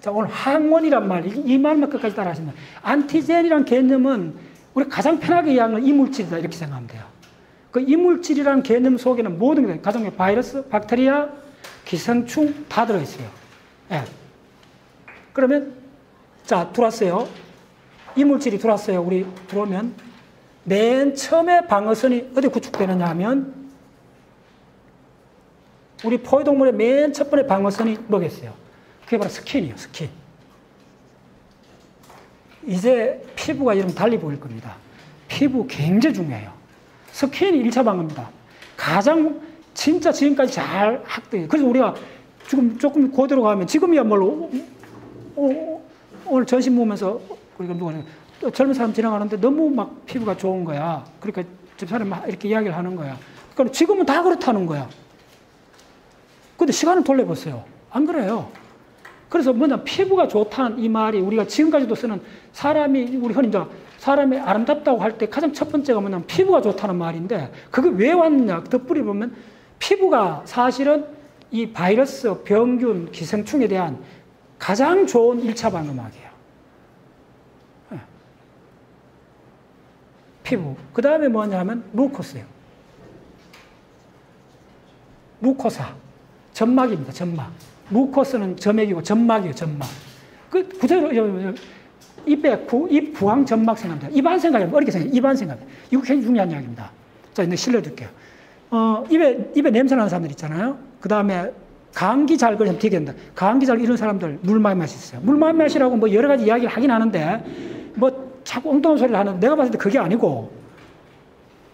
자, 오늘 항원이란 말, 이 말만 끝까지 따라 하시면, 안티젠이란 개념은 우리 가장 편하게 이해하는 이물질이다, 이렇게 생각하면 돼요. 그 이물질이라는 개념 속에는 모든 게, 가정 바이러스, 박테리아, 기생충 다 들어있어요. 예. 그러면, 자, 들어왔어요. 이물질이 들어왔어요. 우리 들어오면, 맨 처음에 방어선이 어디 구축되느냐 하면, 우리 포유동물의 맨 첫 번째 방어선이 뭐겠어요? 그게 바로 skin이에요, skin. 이제 피부가 이름 달리 보일 겁니다. 피부 굉장히 중요해요. skin이 1차 방어입니다. 가장 진짜 지금까지 잘 학대. 그래서 우리가 지금 조금 고대로 가면 지금이야말로 어, 오늘 전신 보면서 우리가 누가 젊은 사람 지나가는데 너무 막 피부가 좋은 거야. 그러니까 집사람 막 이렇게 이야기를 하는 거야. 그러니까 지금은 다 그렇다는 거야. 근데 시간을 돌려보세요. 안 그래요. 그래서 뭐냐 피부가 좋다는 이 말이 우리가 지금까지도 쓰는 사람이 우리 흔히 이제 사람이 아름답다고 할 때 가장 첫 번째가 뭐냐면 피부가 좋다는 말인데 그게 왜 왔느냐 덧뿌리 보면 피부가 사실은 이 바이러스, 병균, 기생충에 대한 가장 좋은 1차 방어막이에요. 네. 피부. 그 다음에 뭐냐 하면 무코스예요. 무코사. 점막입니다. 점막. 무코스는 점액이고 점막이에요, 점막. 그 구체적으로 입에 구, 입 부항 점막 생각합니다. 입안 생각하면 어렵게 생각해요. 입안 생각. 이거 굉장히 중요한 이야기입니다. 자, 이제 실려줄게요. 어, 입에, 입에 냄새 나는 사람들 있잖아요. 그 다음에 감기 잘 걸리면 되게 된다. 감기 잘 이런 사람들 물 많이 마시세요. 물 많이 마시라고 뭐 여러 가지 이야기를 하긴 하는데 뭐 자꾸 엉뚱한 소리를 하는 내가 봤을 때 그게 아니고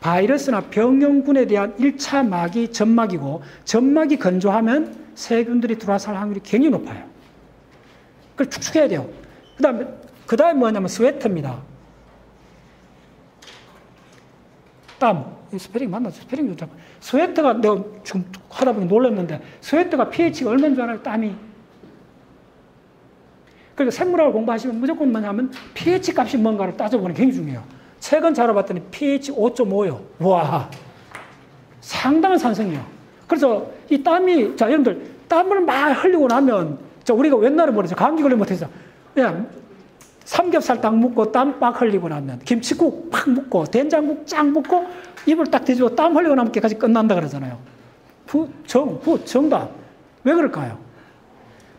바이러스나 병용군에 대한 1차 막이 점막이고 점막이 건조하면 세균들이 들어와서 할 확률이 굉장히 높아요. 그걸 축축해야 돼요. 그 다음에, 그 다음에 뭐냐면 sweat입니다. 땀. 스페링 맞나? 스페링 좋다. sweat가 내가 지금 하다 보니 놀랐는데, sweat가 pH가 얼마인 줄 알아요? 땀이. 그러니까 생물학을 공부하시면 무조건 뭐냐면 pH 값이 뭔가를 따져보는 게 굉장히 중요해요. 최근 자료 봤더니 pH 5.5요. 와. 상당한 산성이요. 그래서 이 땀이, 자, 여러분들, 땀을 막 흘리고 나면, 자, 우리가 옛날에 뭐랬죠? 감기 걸리면 못했어. 그냥 삼겹살 딱 묻고 땀막 흘리고 나면, 김치국 팍 묻고, 된장국 쫙 묻고, 입을 딱 뒤집어 땀 흘리고 나면 까지 끝난다 그러잖아요. 부, 정, 부, 정답. 왜 그럴까요?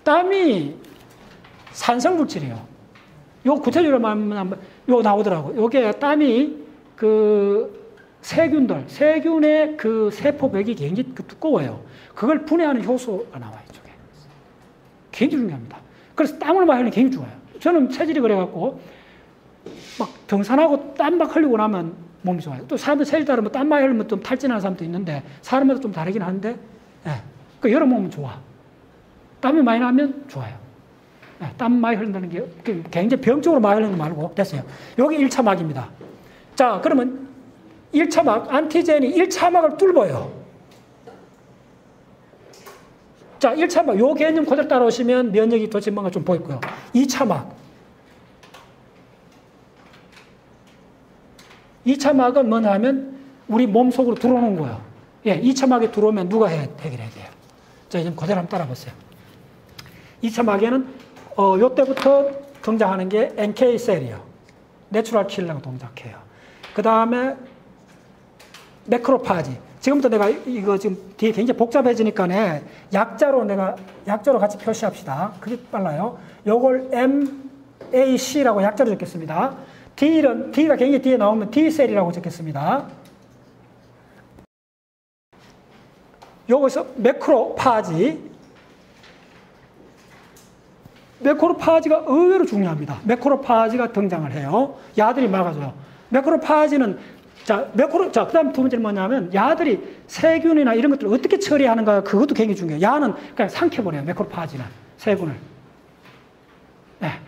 땀이 산성물질이에요. 요 구체적으로 말하면, 요 나오더라고. 요게 땀이 그 세균들, 세균의 그 세포벽이 굉장히 그 두꺼워요. 그걸 분해하는 효소가 나와요, 이쪽에. 굉장히 중요합니다. 그래서 땀을 흘리면 굉장히 좋아요. 저는 체질이 그래갖고, 막 등산하고 땀 막 흘리고 나면 몸이 좋아요. 또 사람들 체질 따르면 땀 많이 흘리면 좀 탈진하는 사람도 있는데, 사람마다 좀 다르긴 한데, 예. 그 여러 몸은 좋아. 땀이 많이 나면 좋아요. 예. 땀 많이 흘린다는 게 굉장히 병적으로 많이 흘리는 거 말고, 됐어요. 여기 1차 막입니다. 자, 그러면 1차 막, 안티젠이 1차 막을 뚫어요. 자, 1차 막, 요 개념 그대로 따라오시면 면역이 도대체 뭔가 좀 보이고요. 2차 막. 2차 막은 뭐냐 하면 우리 몸 속으로 들어오는 거예요. 예, 2차 막에 들어오면 누가 해, 해결해야 돼요. 자, 이제 그대로 한번 따라 보세요. 2차 막에는, 어, 요 때부터 등장하는 게 NK셀이요. natural killer가 동작해요. 그 다음에 macrophage. 지금부터 내가 이거 지금 뒤에 굉장히 복잡해지니까 약자로 내가 약자로 같이 표시합시다. 그게 빨라요. 요걸 MAC라고 약자로 적겠습니다. D는, D가 굉장히 뒤에 나오면 D셀이라고 적겠습니다. 여기서 macrophage. 매크로파지가 의외로 중요합니다. 매크로파지가 등장을 해요. 야들이 막아줘요. 매크로파지는 자, 매크로, 자, 그 다음 두 번째는 뭐냐면, 야들이 세균이나 이런 것들을 어떻게 처리하는가, 그것도 굉장히 중요해요. 야는 그냥 삼켜버려요. 매크로파지는. 세균을. 네.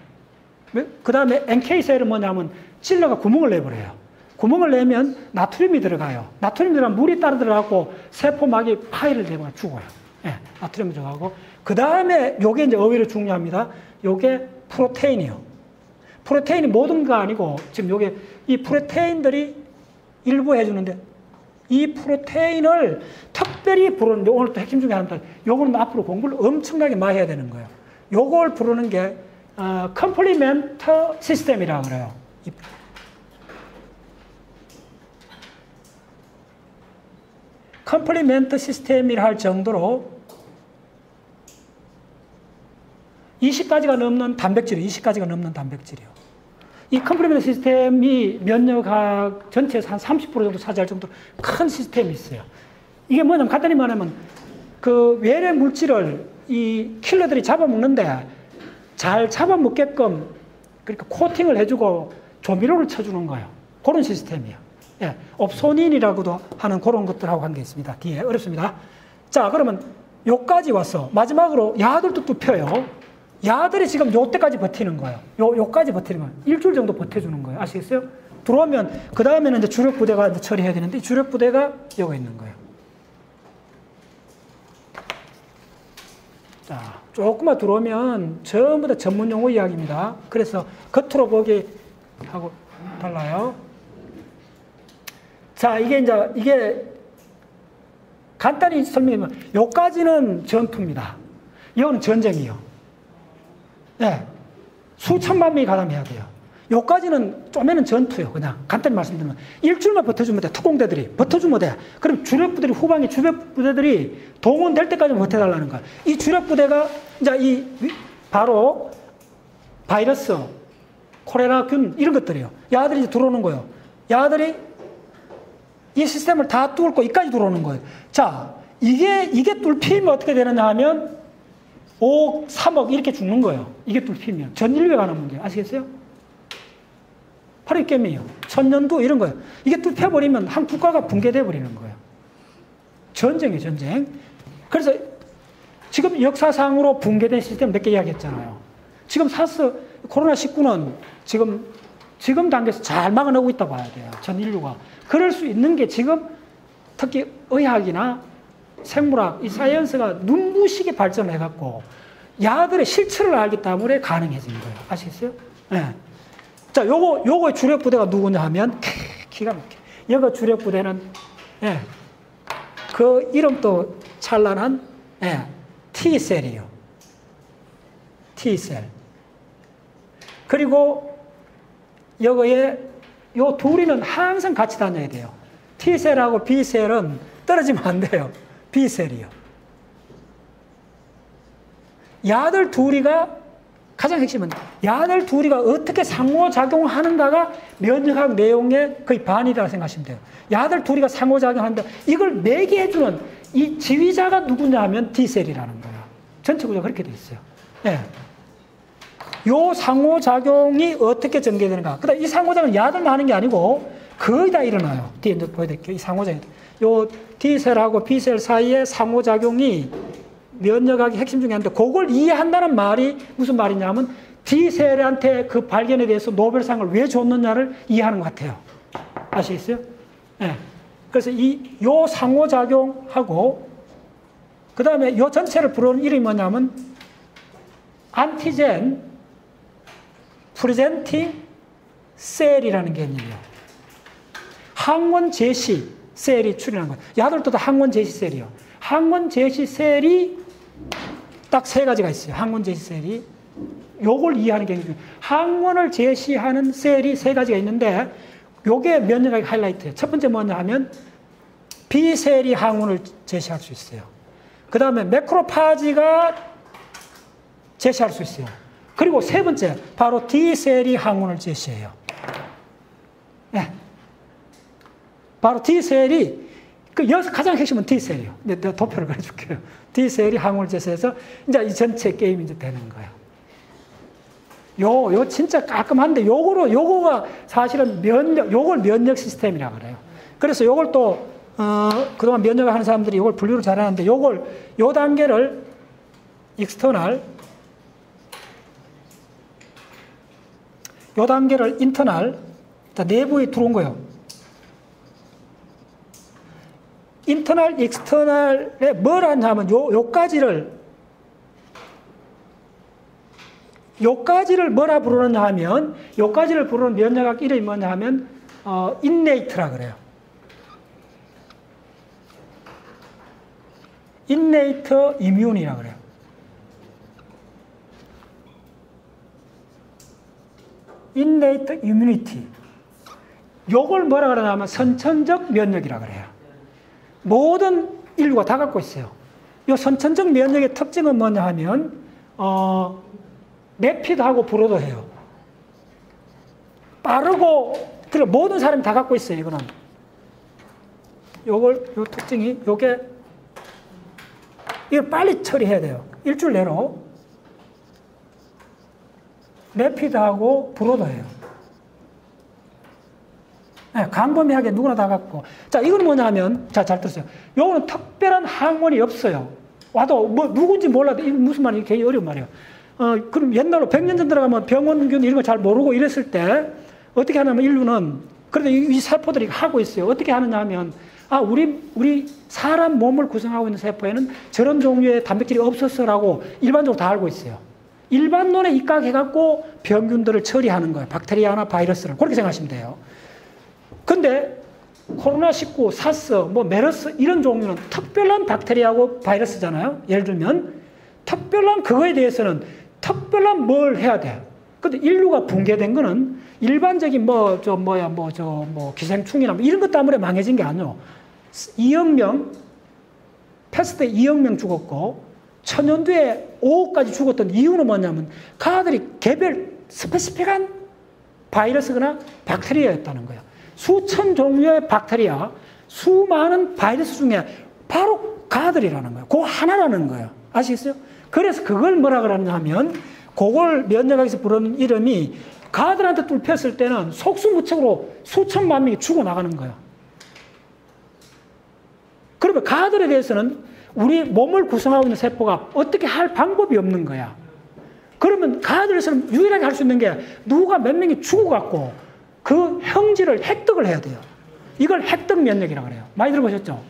그 다음에 NK셀은 뭐냐면, 찔러가 구멍을 내버려요. 구멍을 내면 나트륨이 들어가요. 나트륨이 들어가면 물이 따라 들어가고 세포막이 파일을 되고 죽어요. 네. 나트륨이 들어가고. 그 다음에 요게 이제 의외로 중요합니다. 요게 프로테인이요. 프로테인이 모든 거 아니고, 지금 요게 이 프로테인들이 일부 해주는데 이 프로테인을 특별히 부르는데 오늘 또 핵심 중에 하나입니다. 요거는 앞으로 공부를 엄청나게 많이 해야 되는 거예요. 요걸 부르는 게 어, 컴플리멘터 시스템이라고 그래요. complement system이라 할 정도로 20가지가 넘는 단백질이 20가지가 넘는 단백질이요. 이 complement system이 면역학 전체에서 한 30% 정도 차지할 정도로 큰 시스템이 있어요. 이게 뭐냐면 간단히 말하면 그 외래 물질을 이 킬러들이 잡아먹는데 잘 잡아먹게끔 그러니까 코팅을 해주고 조미료를 쳐주는 거예요. 그런 시스템이에요. 예, 옵소닌이라고도 하는 그런 것들하고 관계 있습니다. 뒤에 어렵습니다. 자, 그러면 요까지 왔어. 마지막으로 야들도 또 펴요. 야들이 지금 요때까지 버티는 거예요. 요, 요까지 버티는 거예요. 일주일 정도 버텨주는 거예요. 아시겠어요? 들어오면, 그 다음에는 이제 주력 부대가 이제 처리해야 되는데, 주력 부대가 여기 있는 거예요. 자, 조금만 들어오면 전부 다 전문 용어 이야기입니다. 그래서 겉으로 보기 하고 달라요. 자, 이게 이제, 이게 간단히 설명하면, 요까지는 전투입니다. 이거는 전쟁이요. 네. 수천만 명이 가담해야 돼요. 요까지는 쪼매는 전투요. 그냥 간단히 말씀드리면 일주일만 버텨주면 돼. 특공대들이 버텨주면 돼. 그럼 주력 부대들이 후방에 주력 부대들이 동원될 때까지 버텨달라는 거야. 이 주력 부대가 이제 이 바로 바이러스, 코레라균 이런 것들이요. 야들이 이제 들어오는 거예요. 야들이 이 시스템을 다 뚫고 이까지 들어오는 거예요. 자, 이게 이게 뚫히면 어떻게 되느냐 하면 5억, 3억 이렇게 죽는 거예요. 이게 뚫히면. 전 인류에 관한 문제. 아시겠어요? 바로 이 게임이에요. 천년도 이런 거예요. 이게 뚫혀버리면 한 국가가 붕괴돼 버리는 거예요. 전쟁이에요, 전쟁. 그래서 지금 역사상으로 붕괴된 시스템 몇 개 이야기했잖아요. 지금 사스, 코로나19는 지금, 지금 단계에서 잘 막아내고 있다 봐야 돼요. 전 인류가. 그럴 수 있는 게 지금 특히 의학이나 생물학, 이 사이언스가 눈부시게 발전해갖고 야들의 실체를 알기 때문에 가능해진 거예요. 아시겠어요? 네. 자, 요거, 요거 주력 부대가 누구냐 하면, 기가 막혀. 여거 주력 부대는, 예. 그 이름도 찬란한, 예. T셀이에요. T셀. 그리고 여거에 요 둘이는 항상 같이 다녀야 돼요. T셀하고 B셀은 떨어지면 안 돼요. B셀이요. 야들 둘이가 가장 핵심은 야들 둘이가 어떻게 상호작용하는가가 면역학 내용의 거의 반이라고 생각하시면 돼요. 야들 둘이가 상호작용한다. 이걸 매개해주는 이 지휘자가 누구냐 하면 D셀이라는 거예요. 전체 구조가 그렇게 돼 있어요. 네. 요 상호작용이 어떻게 전개되는가. 그 다음 이 상호작용은 야들만 하는 게 아니고 거의 다 일어나요. 뒤에 보여드릴게요. 이 상호작용. 요 T셀하고 B셀 사이의 상호작용이 면역학의 핵심 중에 하나인데 그걸 이해한다는 말이 무슨 말이냐면 T셀한테 그 발견에 대해서 노벨상을 왜 줬느냐를 이해하는 것 같아요. 아시겠어요? 네. 그래서 이, 요 상호작용하고 그 다음에 요 전체를 부르는 이름이 뭐냐면 안티젠 프레젠팅 셀이라는 개념이에요. 항원 제시 셀이 출현한 거예요. 야들도 항원 제시 셀이요. 항원 제시 셀이 딱 세 가지가 있어요. 항원 제시 셀이. 요걸 이해하는 게 항원을 제시하는 셀이 세 가지가 있는데 요게 면역학의 하이라이트예요. 첫 번째 뭐냐 하면 B셀이 항원을 제시할 수 있어요. 그 다음에 매크로파지가 제시할 수 있어요. 그리고 세 번째, 바로 D셀이 항원을 제시해요. 바로 T셀이 그 여기서 가장 핵심은 T셀이에요. 내가 도표를 그려줄게요. T셀이 항울제에서 이제 이 전체 게임이 이제 되는 거예요. 요, 요 진짜 깔끔한데 요거로, 요거가 사실은 면역, 요걸 면역 시스템이라 그래요. 그래서 요걸 또, 어, 그동안 면역을 하는 사람들이 요걸 분류를 잘 하는데 요걸, 요 단계를 external, 요 단계를 internal, 내부에 들어온 거예요. internal, external에 뭘 하냐면 요, 요까지를 요까지를 뭐라 부르느냐 하면 요까지를 부르는 면역학 이름이 뭐냐 하면 어, innate라 그래요. innate immune이라 그래요. innate immunity. 요걸 뭐라 그러냐면 선천적 면역이라 그래요. 모든 인류가 다 갖고 있어요. 요 선천적 면역의 특징은 뭐냐 하면 어, rapid하고 broad해요. 빠르고 그리고 모든 사람이 다 갖고 있어요. 이거는 요걸 요 특징이 요게 이걸 빨리 처리해야 돼요. 일주일 내로 랩피드하고 불어도 해요. 네, 광범위하게 누구나 다 갖고. 자, 이건 뭐냐 하면, 자, 잘 들으세요. 요거는 특별한 항원이 없어요. 와도 뭐 누군지 몰라도 무슨 말이 굉장히 어려운 말이에요. 어, 그럼 옛날로 100년 전 들어가면 병원균 이런 거 잘 모르고 이랬을 때 어떻게 하냐면 인류는 그래도 이, 이 세포들이 하고 있어요. 어떻게 하느냐 하면 아, 우리, 우리 사람 몸을 구성하고 있는 세포에는 저런 종류의 단백질이 없었어라고 일반적으로 다 알고 있어요. 일반론에 입각해갖고 병균들을 처리하는 거예요. 박테리아나 바이러스를. 그렇게 생각하시면 돼요. 근데 코로나19, 사스, 뭐 메르스 이런 종류는 특별한 박테리아고 바이러스잖아요. 예를 들면 특별한 그거에 대해서는 특별한 뭘 해야 돼. 근데 인류가 붕괴된 거는 일반적인 뭐, 저, 뭐야, 뭐, 저, 뭐, 기생충이나 뭐 이런 것 때문에 망해진 게 아니요. 2억 명, 패스트 2억 명 죽었고, 천연두에 5억까지 죽었던 이유는 뭐냐면, 가들이 개별 스페시픽한 바이러스거나 박테리아였다는 거예요. 수천 종류의 박테리아, 수많은 바이러스 중에 바로 가들이라는 거예요. 그 하나라는 거예요. 아시겠어요? 그래서 그걸 뭐라 그러냐 면 그걸 면역학에서 부르는 이름이 가들한테 뚫혔을 때는 속수무책으로 수천만 명이 죽어나가는 거예요. 그러면 가들에 대해서는 우리 몸을 구성하고 있는 세포가 어떻게 할 방법이 없는 거야. 그러면 가들에서는 유일하게 할 수 있는 게 누가 몇 명이 죽어갖고 그 형질을 획득을 해야 돼요. 이걸 획득 면역이라고 그래요. 많이 들어보셨죠?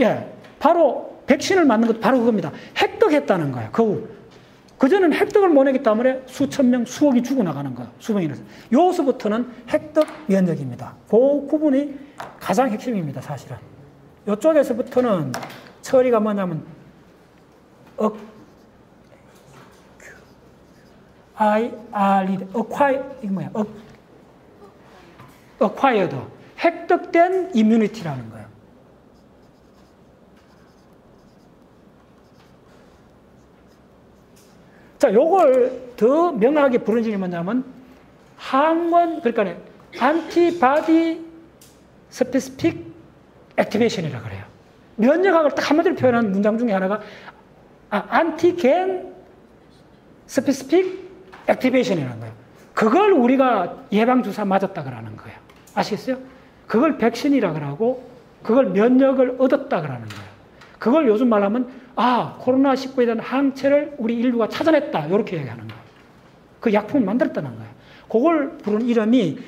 예. 바로 백신을 맞는 것도 바로 그겁니다. 획득했다는 거예요. 그 그전에는 획득을 못 했기 때문에 수천 명, 수억이 죽어나가는 거예요. 수명이라서. 요서부터는 획득 면역입니다. 그 구분이 가장 핵심입니다, 사실은. 이쪽에서부터는 처리가 뭐냐면, 억, I, R, E, acquire, 이게 뭐야? 억, acquired. 획득된 이뮤니티라는 거예요. 자, 요걸 더 명확하게 부르는 게 뭐냐면 항원 그러니까 antibody specific activation이라 그래요. 면역학을 딱 한마디로 표현하는 문장 중에 하나가 아, antigen specific activation이라는 거예요. 그걸 우리가 예방주사 맞았다 그러는 거예요. 아시겠어요? 그걸 백신이라 그러고 그걸 면역을 얻었다 그러는 거예요. 그걸 요즘 말하면 아, 코로나19에 대한 항체를 우리 인류가 찾아냈다. 이렇게 얘기하는 거예요. 그 약품을 만들었다는 거예요. 그걸 부르는 이름이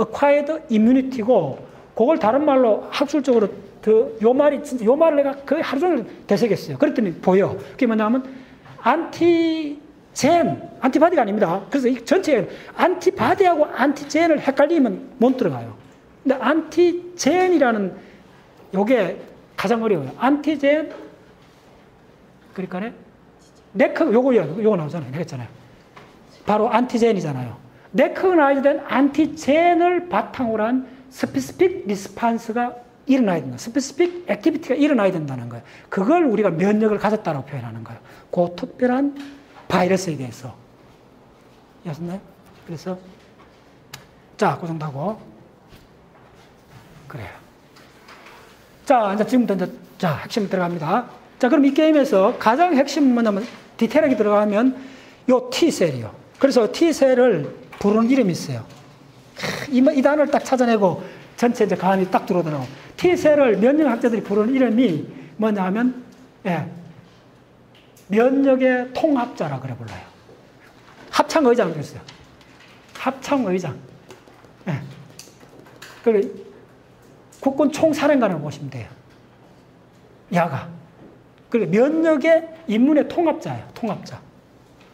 acquired immunity고, 그걸 다른 말로 학술적으로 더, 요 말이 요 말을 내가 거의 하루 종일 되새겼어요. 그랬더니 보여. 그게 뭐냐면, antigen, antibody가 아닙니다. 그래서 이 전체 antibody하고 antigen을 헷갈리면 못 들어가요. 근데 antigen이라는 요게 가장 어려워요. antigen, 그러니까 recog 요거 요거 나오잖아요. 했잖아요. 바로 antigen이잖아요. recognize된 antigen을 바탕으로 한 specific response가 일어나야 된다. specific activity가 일어나야 된다는 거예요. 그걸 우리가 면역을 가졌다고 표현하는 거예요. 그 특별한 바이러스에 대해서. 이해하셨나요? 그래서 자, 그 정도 하고 그래요. 자, 이제 지금부터 이제 자, 핵심 들어갑니다. 자, 그럼 이 게임에서 가장 핵심 뭐냐면 디테일하게 들어가면 요 T셀이요. 그래서 T셀을 부르는 이름이 있어요. 이, 이 단어를 딱 찾아내고 전체 이제 감이 딱 들어오더라고. T셀을 면역학자들이 부르는 이름이 뭐냐 하면, 예, 면역의 통합자라 그래 불러요. 합창의장 그랬어요. 합창의장. 예. 그 국군 총사령관을 보시면 돼요. 야가. 그 면역의 인문의 통합자예요. 통합자.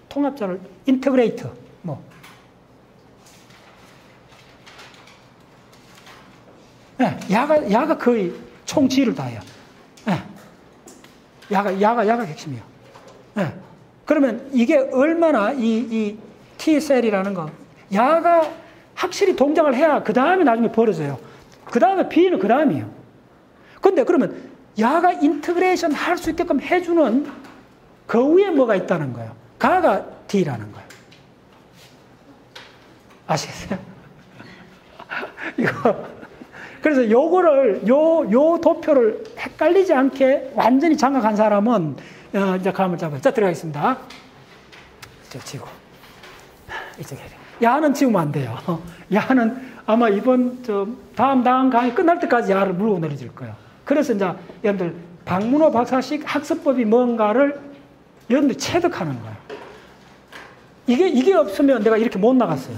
통합자를 인터그레이터 뭐. 네, 야가 야가 거의 총지휘를 다해요. 네. 야가 야가 야가 핵심이요. 네. 그러면 이게 얼마나 이, 이 T셀이라는 거 야가 확실히 동작을 해야 그 다음에 나중에 벌어져요. 그 다음에 B는 그 다음이에요. 근데 그러면 야가 integration 할 수 있게끔 해주는 그 위에 뭐가 있다는 거예요. 가가 D라는 거예요. 아시겠어요? *laughs* 이거. 그래서 요거를, 요, 요 도표를 헷갈리지 않게 완전히 장악한 사람은, 어, 이제 감을 잡아요. 자, 들어가겠습니다. 저 지고. 이쪽에. 야는 지우면 안 돼요. *laughs* 야는 아마 이번, 저, 다음, 다음 강의 끝날 때까지 야를 물고 내려질 거예요. 그래서 이제 여러분들 박문호 박사식 학습법이 뭔가를 여러분들 체득하는 거예요. 이게, 이게 없으면 내가 이렇게 못 나갔어요.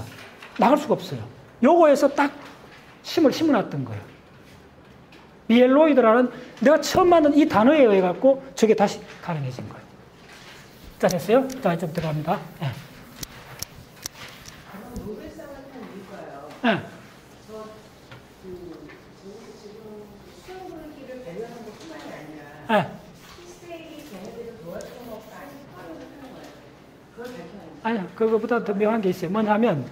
나갈 수가 없어요. 요거에서 딱 심을 심어놨던 거예요. 미엘로이드라는 내가 처음 만든 이 단어에 의해 갖고 저게 다시 가능해진 거예요. 자, 됐어요? 자, 이제 들어갑니다. 네. 그걸 밝혀야 돼요. 아니야, 그거보다 더 묘한 게 있어요. 뭐냐면,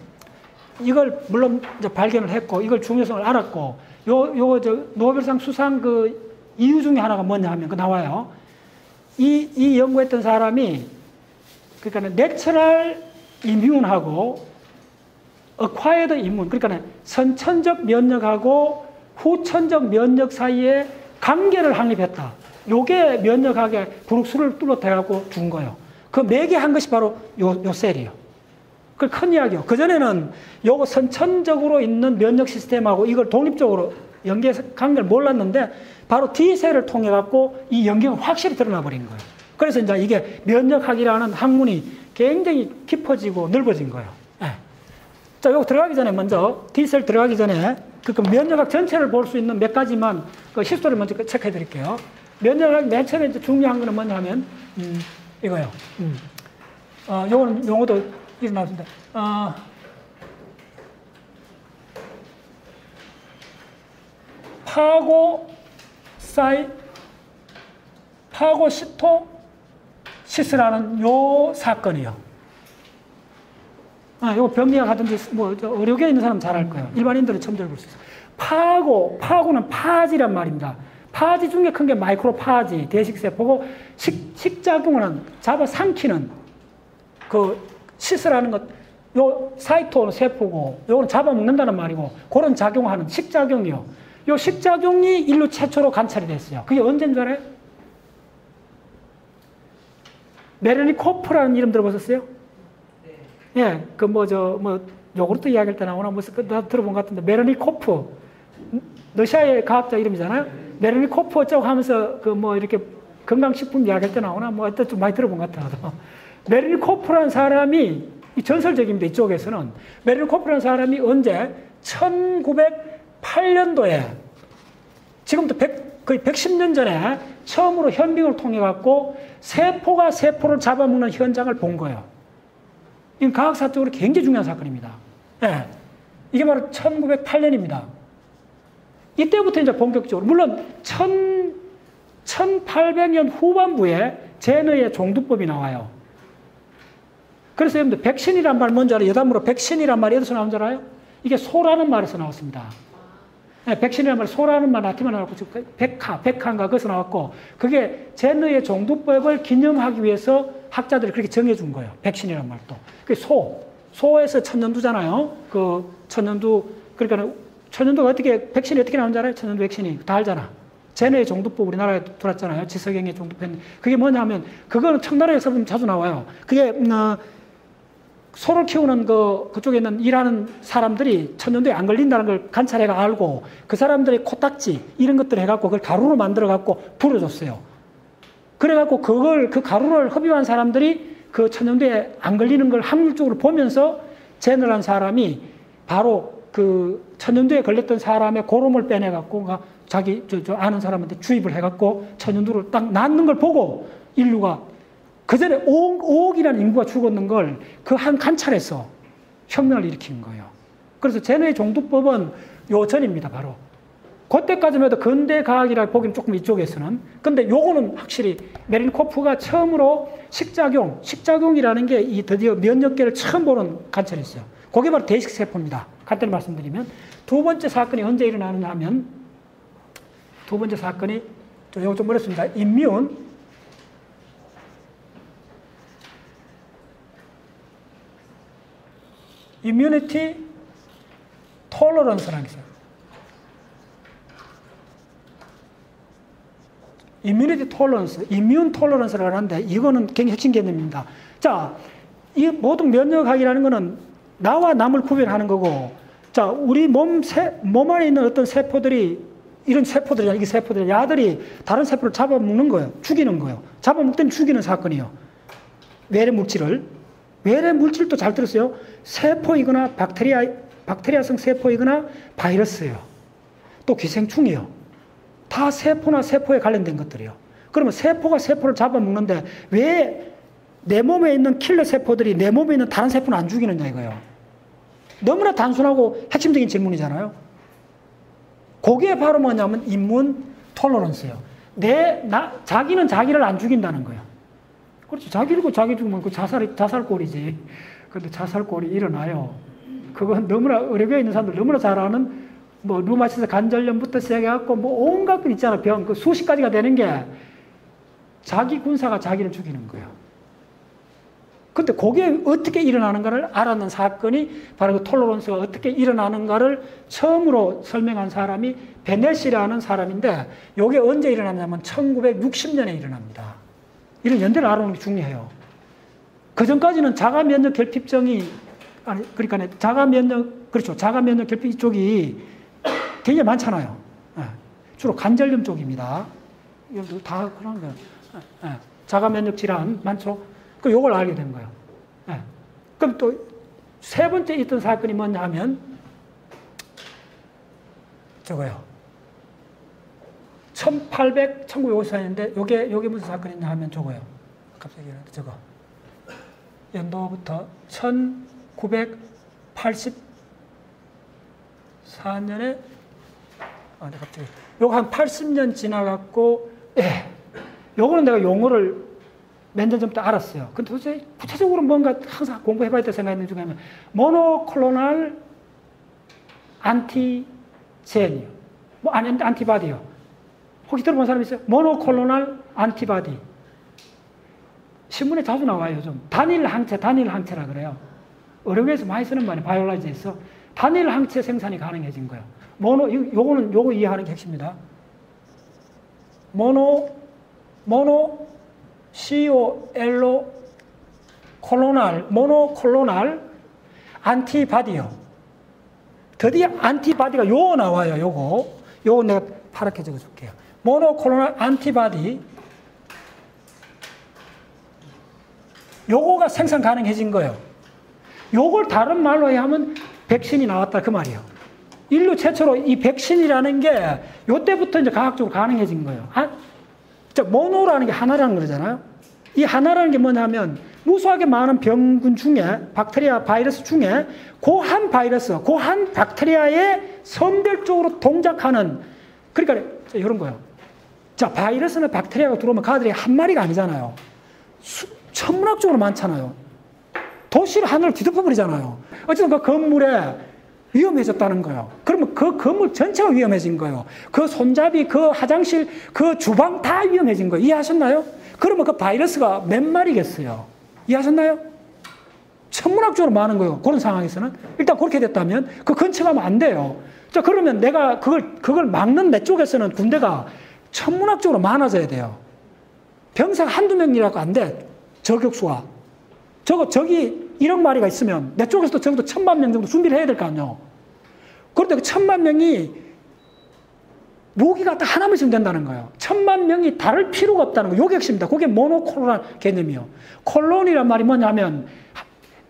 이걸 물론 이제 발견을 했고, 이걸 중요성을 알았고, 요, 요, 저, 노벨상 수상 그 이유 중에 하나가 뭐냐 하면, 그 나와요. 이, 이 연구했던 사람이, 그러니까 natural immune하고, acquired immune, 그러니까 선천적 면역하고 후천적 면역 사이에 관계를 확립했다. 요게 면역학의 부룩수를 뚫어대갖고 준 거예요. 그 매개한 것이 바로 요, 요 cell이에요. 그 큰 이야기요. 그전에는 요거 선천적으로 있는 면역 시스템하고 이걸 독립적으로 연계 관계를 몰랐는데 바로 D셀을 통해 갖고 이 연계가 확실히 드러나 버린 거예요. 그래서 이제 이게 면역학이라는 학문이 굉장히 깊어지고 넓어진 거예요. 예. 자, 요거 들어가기 전에 먼저 D cell 들어가기 전에 그 면역학 전체를 볼 수 있는 몇 가지만 그 history 먼저 체크해 드릴게요. 면역학 맨 처음에 이제 중요한 거는 뭐냐 하면 음, 이거요. 음. 어, 요거는 용어도 일어났습니다. 어, 파고 사이 파고 시토 시스라는 요 사건이요. 아, 요 병리학 하든지 뭐 의료계에 있는 사람 잘 알 거예요. 일반인들은 처음 들어볼 수 있어요. phago phago는 phage란 말입니다. phage 중에 큰 게 macrophage, 대식세포고 식, 식작용을 하는 잡아 삼키는 그 시스라는 것, 요 cyto 세포고 요거는 잡아먹는다는 말이고 그런 작용하는 식작용이요. 요 식작용이 인류 최초로 관찰이 됐어요. 그게 언제인 줄 알아요? 메치니코프라는 이름 들어보셨어요? 예, 그 뭐저뭐 요구르트 이야기할 때 나오나 무슨 그 들어본 것 같은데 메치니코프 러시아의 과학자 이름이잖아요. 메치니코프 어쩌고 하면서 그 뭐 이렇게 건강식품 이야기할 때 나오나 뭐 어떤 좀 많이 들어본 것 같아요. 메치니코프라는 사람이 이 전설적입니다. 이쪽에서는 메치니코프라는 사람이 언제 1908년도에 지금부터 100, 거의 110년 전에 처음으로 현미경을 통해 갖고 세포가 세포를 잡아먹는 현장을 본 거예요. 이건 과학사 적으로 굉장히 중요한 사건입니다. 예. 이게 바로 1908년입니다. 이때부터 이제 본격적으로, 물론 1000, 1800년 후반부에 제너의 종두법이 나와요. 그래서 여러분들 백신이란 말 뭔지 알아요? 여담으로 백신이란 말이 어디서 나온 줄 알아요? 이게 소라는 말에서 나왔습니다. 네, 백신이란 말, 소라는 말 나티만 나왔고, 백화, 백화인가 거기서 나왔고, 그게 제너의 종두법을 기념하기 위해서 학자들이 그렇게 정해준 거예요. 백신이란 말도. 그 소, 소에서 천년두잖아요. 그 천년두, 그러니까 천연두가 어떻게, 백신이 어떻게 나오는지 알아요? 천연두 백신이. 다 알잖아. 제너의 종두법 우리나라에 들어왔잖아요. 지석영의 종두법. 그게 뭐냐면, 그거는 청나라에서 자주 나와요. 그게, 음, 어, 소를 키우는 그, 그쪽에 있는 일하는 사람들이 천연두에 안 걸린다는 걸 관찰해가 알고, 그 사람들의 코딱지, 이런 것들 해갖고, 그걸 가루로 만들어갖고 불어줬어요. 그래갖고, 그걸, 그 가루를 흡입한 사람들이 그 천연두에 안 걸리는 걸 확률적으로 보면서, 제너란 사람이 바로 그 천연두에 걸렸던 사람의 고름을 빼내갖고, 자기, 저, 저 아는 사람한테 주입을 해갖고, 천연두를 딱 낳는 걸 보고, 인류가 그 전에 5억, 5억 이라는 인구가 죽었는 걸 그 한 관찰에서 혁명을 일으킨 거예요. 그래서 제너의 종두법은 요 전입니다, 바로. 그때까지만 해도 근대 과학이라 보기는 조금 이쪽에서는. 근데 요거는 확실히 메린 코프가 처음으로 식작용, 식작용이라는 게 이 드디어 면역 계를 처음 보는 관찰이었어요. 그게 바로 대식세포입니다. 간단히 말씀드리면. 두 번째 사건이 언제 일어나느냐 하면, 두 번째 사건이, 요거 좀 어렵습니다. 인미운, immunity tolerance라는 게 있어요. immunity tolerance, immune tolerance라고 하는데 이거는 굉장히 핵심 개념입니다. 자, 이 모든 면역학이라는 거는 나와 남을 구별하는 거고, 자, 우리 몸, 세, 몸 안에 있는 어떤 세포들이 이런 세포들이 이게 세포들, 야들이 다른 세포를 잡아먹는 거예요. 죽이는 거예요. 잡아먹더니 죽이는 사건이에요. 외래 물질을. 외래 물질도 잘 들었어요. 세포이거나 박테리아, 박테리아성 세포이거나 바이러스예요. 또 기생충이요. 다 세포나 세포에 관련된 것들이요. 그러면 세포가 세포를 잡아먹는데 왜 내 몸에 있는 킬러 세포들이 내 몸에 있는 다른 세포는 안 죽이느냐 이거예요. 너무나 단순하고 핵심적인 질문이잖아요. 그게 바로 뭐냐면 인문 톨러런스예요. 내, 나, 자기는 자기를 안 죽인다는 거예요. 그렇죠. 자기고 자기 죽으면 그 자살, 자살골이지. 근데 자살골이 일어나요. 그건 너무나 의료계에 있는 사람들 너무나 잘 아는 뭐 루마티스 관절염부터 시작해갖고 뭐 온갖 것 있잖아. 병, 그 수십 가지가 되는 게 자기 군사가 자기를 죽이는 거예요. 근데 그게 어떻게 일어나는가를 알았는 사건이 바로 그 톨로런스가 어떻게 일어나는가를 처음으로 설명한 사람이 베넷이라는 사람인데 이게 언제 일어났냐면 1960년에 일어납니다. 이런 연대를 알아놓는 게 중요해요. 그 전까지는 자가 면역 결핍증이 아니 그러니까 자가 면역 그렇죠 자가 면역 결핍 쪽이 굉장히 많잖아요. 네. 주로 관절염 쪽입니다. 다 그런 거예요. 네. 자가 면역 질환 많죠. 그 요걸 알게 된 거예요. 네. 그럼 또 세 번째 있던 사건이 뭐냐 하면 저거요. 1800, 1954년인데 요게 요게 무슨 사건이냐 하면 저거요. 갑자기 저거. 연도부터 1984년에 아, 네, 갑자기 요거 한 80년 지나갔고 예. 요거는 내가 용어를 몇 년 전부터 알았어요. 근데 도대체 구체적으로 뭔가 항상 공부해봐야 될 생각이 중에 하면 monoclonal antigen이요. 뭐 아니 antibody요. 혹시 들어본 사람 있어요? monoclonal antibody. 신문에 자주 나와요, 요즘. 단일 항체, 단일 항체라 그래요. 의료계에서 많이 쓰는 말이 biology에서 단일 항체 생산이 가능해진 거예요. 모노, 요거는 요거 이해하는 게 핵심입니다. mono, mono, COL로 clonal, monoclonal antibody요. 드디어 antibody가 요거 나와요, 요거. 요거 내가 파랗게 적어 줄게요. monoclonal antibody. 요거가 생산 가능해진 거예요. 요걸 다른 말로 하면 백신이 나왔다 그 말이에요. 인류 최초로 이 백신이라는 게 요때부터 이제 과학적으로 가능해진 거예요. 아, 모노라는 게 하나라는 거잖아요. 이 하나라는 게 뭐냐면 무수하게 많은 병균 중에 박테리아 바이러스 중에 그한 바이러스, 그한 박테리아에 선별적으로 동작하는 그러니까 이런 거예요. 자, 바이러스나 박테리아가 들어오면 가들이 한 마리가 아니잖아요. 수, 천문학적으로 많잖아요. 도시를 하늘을 뒤덮어 버리잖아요. 어쨌든 그 건물에 위험해졌다는 거예요. 그러면 그 건물 전체가 위험해진 거예요. 그 손잡이, 그 화장실, 그 주방 다 위험해진 거예요. 이해하셨나요? 그러면 그 바이러스가 몇 마리겠어요? 이해하셨나요? 천문학적으로 많은 거예요. 그런 상황에서는. 일단 그렇게 됐다면 그 근처 가면 안 돼요. 자, 그러면 내가 그걸, 그걸 막는 내 쪽에서는 군대가 천문학적으로 많아져야 돼요. 병사가 한두 명이라고 안 돼. 저격수가. 저거, 저기 1억 마리가 있으면 내 쪽에서도 적어도 천만 명 정도 준비를 해야 될 거 아니에요. 그런데 그 천만 명이 모기가 딱 하나만 있으면 된다는 거예요. 천만 명이 다를 필요가 없다는 거. 요게 핵심입니다. 그게 모노콜로란 개념이요. 콜론이란 말이 뭐냐면,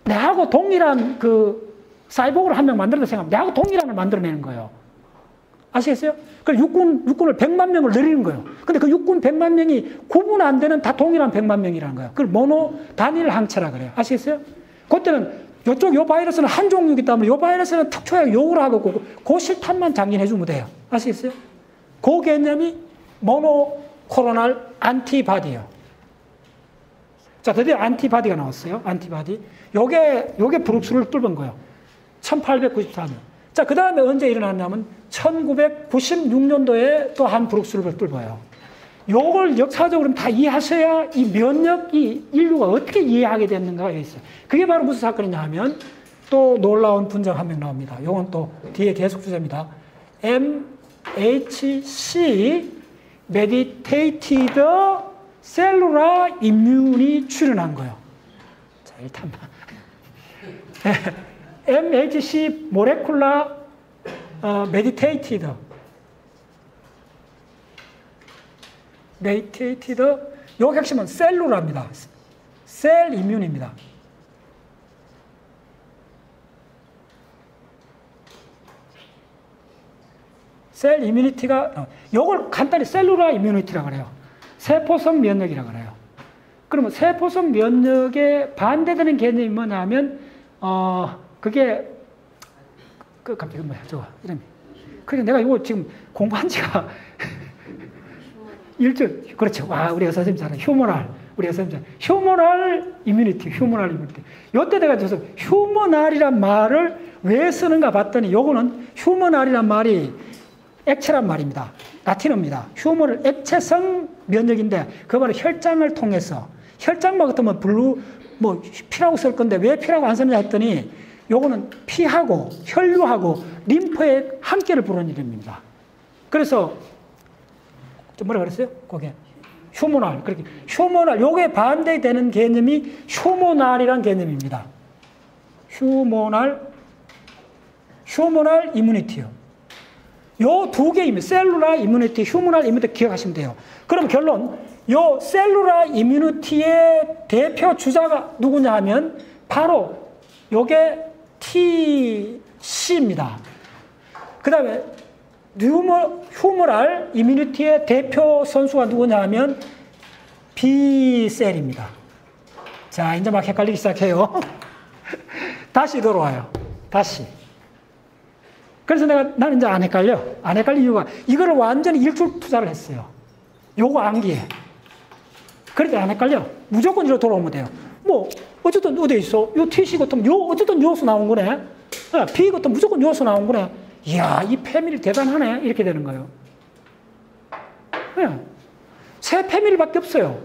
내하고 동일한 그 사이보그를 한 명 만들어서 생각하면 내하고 동일한을 만들어내는 거예요. 아시겠어요? 그 육군, 육군을 100만 명을 늘리는 거예요. 근데 그 육군 100만 명이 구분 안 되는 다 동일한 100만 명이라는 거예요. 그걸 모노 단일 항체라 그래요. 아시겠어요? 그때는 요쪽 요 바이러스는 한 종류이기 때문에 요 바이러스는 특초약 요구를 하고 그, 그 실탄만 장전해 주면 돼요. 아시겠어요? 그 개념이 monoclonal antibody예요. 자, 드디어 antibody가 나왔어요. antibody. 요게, 요게 브룩스를 뚫은 거예요. 1894년. 자, 그 다음에 언제 일어났냐면 1996년도에 또 한 브룩스를 뚫어요. 요걸 역사적으로 다 이해하셔야 이 면역이 인류가 어떻게 이해하게 됐는가가 있어요. 그게 바로 무슨 사건이냐 하면 또 놀라운 분석 한 명 나옵니다. 요건 또 뒤에 계속 주제입니다. M HC Meditated Cellular Immune이 출현한 거예요. 자, 일단 *laughs* MHC 어, Meditated Meditated 요 핵심은 셀루라입니다. 셀 이뮨입니다. 셀 이뮤니티가 어, 요걸 간단히 셀룰라 이뮤니티라고 그래요. 세포성 면역이라고 그래요. 그러면 세포성 면역에 반대되는 개념이 뭐냐면 어 그게 그 갑자기 뭐야 저거 이름이. 그래 내가 이거 지금 공부한 지가 *laughs* 일주일 그렇죠. 와 우리 선생님 잘 humoral 우리 선생님 humoral immunity humoral immunity. 요때 내가 저서 humoral이란 말을 왜 쓰는가 봤더니 요거는 humoral이란 말이 액체란 말입니다. 라틴어입니다. humoral 액체성 면역인데 그 말은 혈장을 통해서 혈장만 같으면 blood 뭐 피라고 쓸 건데 왜 피라고 안 쓰느냐 했더니 요거는 피하고 혈류하고 림프의 합계를 부르는 이름입니다. 그래서 뭐라 그랬어요? 거기에 humoral 그렇게 humoral 요게 반대되는 개념이 humoral이란 개념입니다. humoral humoral immunity요. 요 두 개입니다. cellular immunity, humoral immunity 기억하시면 돼요. 그럼 결론, 요 cellular immunity의 대표 주자가 누구냐 하면 바로 요게 TC입니다. 그 다음에 humor, humoral immunity의 대표 선수가 누구냐 하면 B셀입니다. 자, 이제 막 헷갈리기 시작해요. *laughs* 다시 돌아와요. 다시. 그래서 내가 나는 이제 안 헷갈려. 안 헷갈릴 이유가 이거를 완전히 일출 투자를 했어요. 요거 암기에. 그러니까 안 헷갈려. 무조건 이로 돌아오면 돼요. 뭐 어쨌든 어디 있어? 요 TC 같은 요 어쨌든 요수 나온 거네. 아, B 같은 무조건 요수 나온 거네. 이야 이 패밀리 대단하네. 이렇게 되는 거예요. 네. 세 패밀리밖에 없어요.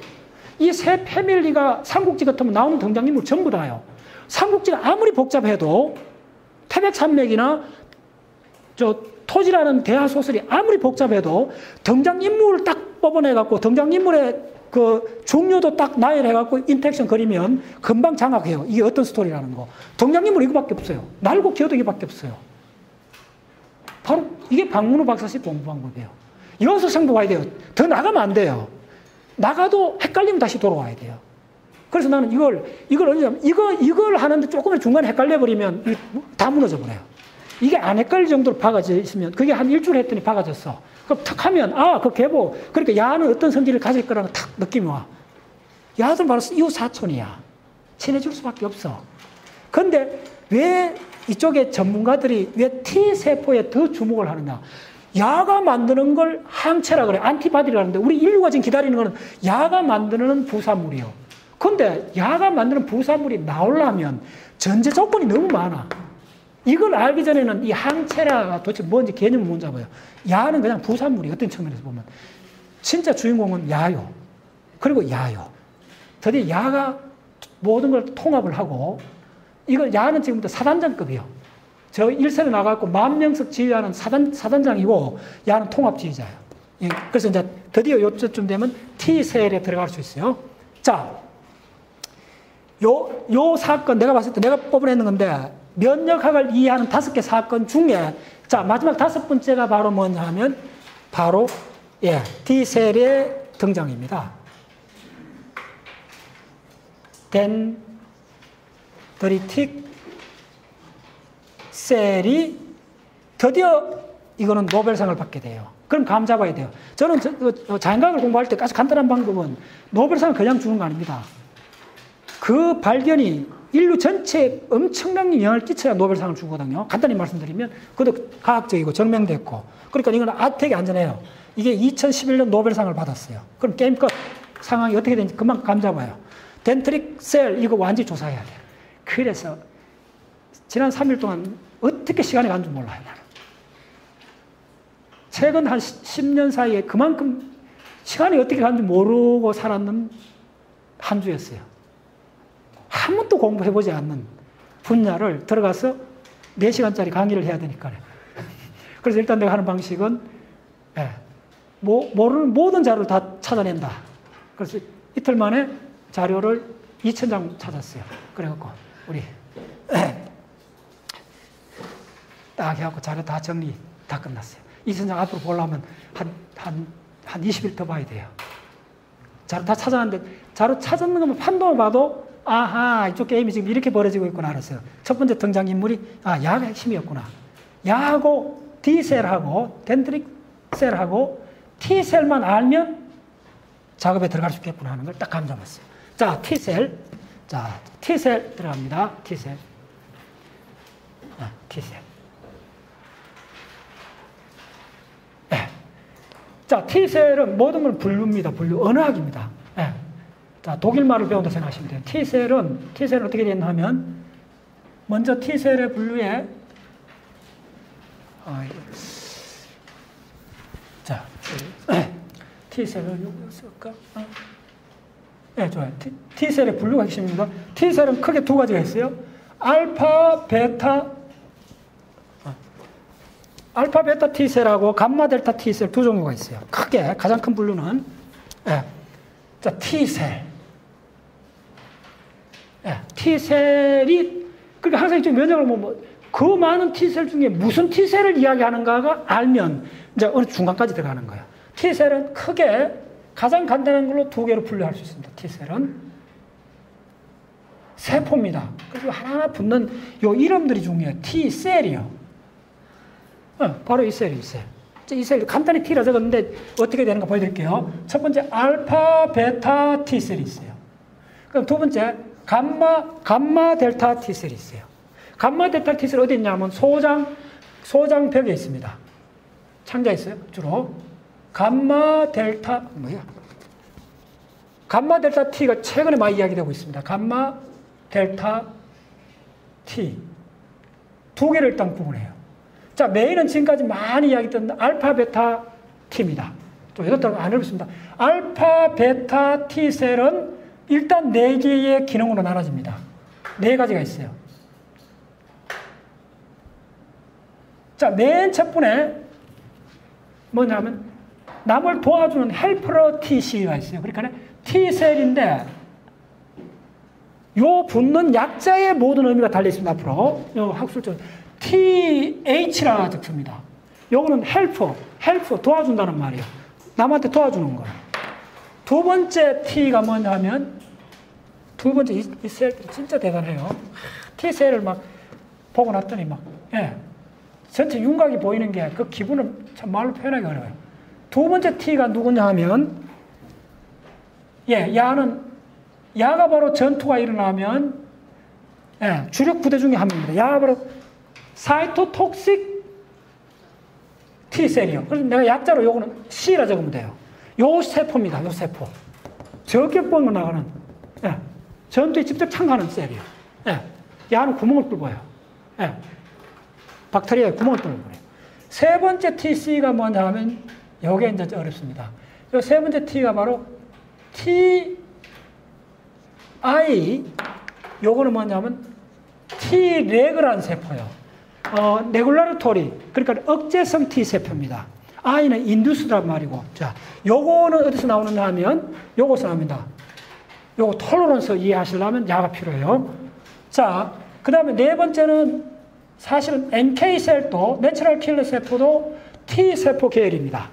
이 세 패밀리가 삼국지 같으면 나오는 등장인물 전부 다요. 삼국지가 아무리 복잡해도 태백산맥이나 저 토지라는 대하 소설이 아무리 복잡해도 등장인물을 딱 뽑아내갖고 등장인물의 그 종류도 딱 나열해갖고 인텍션 그리면 금방 장악해요. 이게 어떤 스토리라는 거. 등장인물 이거밖에 없어요. 날고 기어도 이거밖에 없어요. 바로 이게 박문호 박사식 공부 방법이에요. 여기서 승부 가야 돼요. 더 나가면 안 돼요. 나가도 헷갈리면 다시 돌아와야 돼요. 그래서 나는 이걸, 이걸 언제, 이거, 이걸 하는데 조금만 중간에 헷갈려버리면 다 무너져 버려요. 이게 안 헷갈릴 정도로 박아져 있으면 그게 한 일주일 했더니 박아졌어. 그럼 탁 하면 아, 그 계보. 그러니까 야는 어떤 성질을 가질 거라는 탁 느낌이 와. 야들 바로 이웃 사촌이야. 친해질 수밖에 없어. 근데 왜 이쪽에 전문가들이 왜 T세포에 더 주목을 하느냐? 야가 만드는 걸 항체라 그래. 안티바디라는데 우리 인류가 지금 기다리는 거는 야가 만드는 부산물이요. 근데 야가 만드는 부산물이 나오려면 전제 조건이 너무 많아. 이걸 알기 전에는 이 항체라가 도대체 뭔지 개념을 못 잡아요. 야는 그냥 부산물이 어떤 측면에서 보면. 진짜 주인공은 야요. 그리고 야요. 드디어 야가 모든 걸 통합을 하고 이거 야는 지금부터 사단장급이요. 저 일선에 나가고 만 명석 지휘하는 사단, 사단장이고 야는 통합지휘자예요. 예, 그래서 이제 드디어 요쯤 되면 T셀에 들어갈 수 있어요. 자, 요, 요 사건 내가 봤을 때 내가 뽑아내는 건데 면역학을 이해하는 다섯 개 사건 중에 자, 마지막 다섯 번째가 바로 뭐냐 하면 바로 예, T셀의 등장입니다. 덴드리틱 셀이 드디어 이거는 노벨상을 받게 돼요. 그럼 감 잡아야 돼요. 저는 그 자연과학을 공부할 때 아주 간단한 방법은 노벨상을 그냥 주는 거 아닙니다. 그 발견이 인류 전체에 엄청난 영향을 끼쳐야 노벨상을 주거든요. 간단히 말씀드리면 그것도 과학적이고 증명됐고 그러니까 이건 아택이 안전해요. 이게 2011년 노벨상을 받았어요. 그럼 게임 끝 상황이 어떻게 되는지 금방 감 잡아요. 덴트릭 셀 이거 완전히 조사해야 돼요. 그래서 지난 3일 동안 어떻게 시간이 간 줄 몰라요. 나는. 최근 한 10년 사이에 그만큼 시간이 어떻게 가는지 모르고 살았는 한 주였어요. 한 번도 공부해보지 않는 분야를 들어가서 4시간짜리 강의를 해야 되니까요. *laughs* 그래서 일단 내가 하는 방식은 예, 뭐, 모르는 모든 자료를 다 찾아낸다. 그래서 이틀 만에 자료를 2천장 찾았어요. 그래갖고 우리 딱 해갖고 자료 다 정리 다 끝났어요. 2천장 앞으로 보려면 한, 한, 한 20일 더 봐야 돼요. 자료 다 찾아놨는데 자료 찾았는 것만 판도만 봐도 아하 이쪽 게임이 지금 이렇게 벌어지고 있구나 알았어요. 첫 번째 등장 인물이 아 야가 핵심이었구나. 야하고 D셀하고 덴드릭 셀하고 T셀만 알면 작업에 들어갈 수 있겠구나 하는 걸 딱 감잡았어요. 자, T셀. 자, T셀 들어갑니다. T셀. 아, T셀. 네. 자, T셀은 모든 걸 분류입니다. 분류. 언어학입니다. 네. 자, 독일말을 배운다 생각하시면 돼요. T셀은, T셀은 어떻게 되냐 하면, 먼저 T셀의 분류에, 아, 자, *clears throat* T셀을 요거 쓸까? 어. 네, 좋아요. T, T셀의 분류가 핵심입니다. T셀은 크게 두 가지가 있어요. 알파, 베타, 어. 알파, 베타 T셀하고 감마, 델타 T셀 두 종류가 있어요. 크게, 가장 큰 분류는. 네. 자, T셀. 네, T셀이, 그러니까 항상 좀 면역을 뭐, 뭐, 그 많은 T셀 중에 무슨 T셀을 이야기하는가가 알면 이제 어느 중간까지 들어가는 거예요. T셀은 크게 가장 간단한 걸로 두 개로 분류할 수 있습니다. T셀은 세포입니다. 그리고 하나하나 붙는 요 이름들이 중요해요. T셀이요. 어, 바로 이 셀이 이 셀. 이 셀 간단히 T라 적었는데 어떻게 되는가 보여드릴게요. 첫 번째 알파, 베타 T셀이 있어요. 그럼 두 번째 감마, 감마, 델타 T셀이 있어요. 감마, 델타 T셀 어디 있냐면 소장, 소장벽에 있습니다. 창자에 있어요, 주로. 감마 델타 뭐야? 감마 델타 T가 최근에 많이 이야기되고 있습니다. 감마 델타 T 두 개를 일단 구분해요. 자 메인은 지금까지 많이 이야기했던 알파 베타 T입니다. 또 이것도 안 해봤습니다. 알파 베타 T 셀은 일단 네 개의 기능으로 나눠집니다. 네 가지가 있어요. 자, 맨 첫 번에 뭐냐면 남을 도와주는 헬퍼러 TC가 있어요. 그러니까 T셀인데 요 붙는 약자의 모든 의미가 달려 있습니다. 앞으로 요 학술적 TH라 적습니다. 요거는 헬퍼, 헬퍼 도와준다는 말이에요. 남한테 도와주는 거예요. 두 번째 T가 뭐냐면 두 번째 이, 이 셀들이 진짜 대단해요. T셀을 막 보고 났더니 막 예. 전체 윤곽이 보이는 게 그 기분을 참 말로 표현하기 어려워요. 두 번째 T가 누구냐 하면, 예, 야는, 야가 바로 전투가 일어나면, 예, 주력 부대 중에 한 명입니다. 야가 바로 사이토톡식 T셀이요. 그래서 내가 약자로 요거는 C라 적으면 돼요. 요 세포입니다. 요 세포. 저격범으로 나가는, 예, 전투에 직접 참가하는 셀이요. 예, 야는 구멍을 뚫어요. 예, 박테리아에 구멍을 뚫는 거예요. 세 번째 TC가 뭐냐 하면 요게 이제 어렵습니다. 요세 번째 T가 바로 T, I, 요거는 뭐냐면 Treg라는 세포요. 어, regulatory 그러니까 억제성 T 세포입니다. I는 induced란 말이고 자 요거는 어디서 나오느냐 하면 요것서 나옵니다. 요거 tolerance 이해하시려면 야가 필요해요. 자, 그 다음에 네 번째는 사실은 NK셀도 내추럴 킬러 세포도 T세포 계열입니다.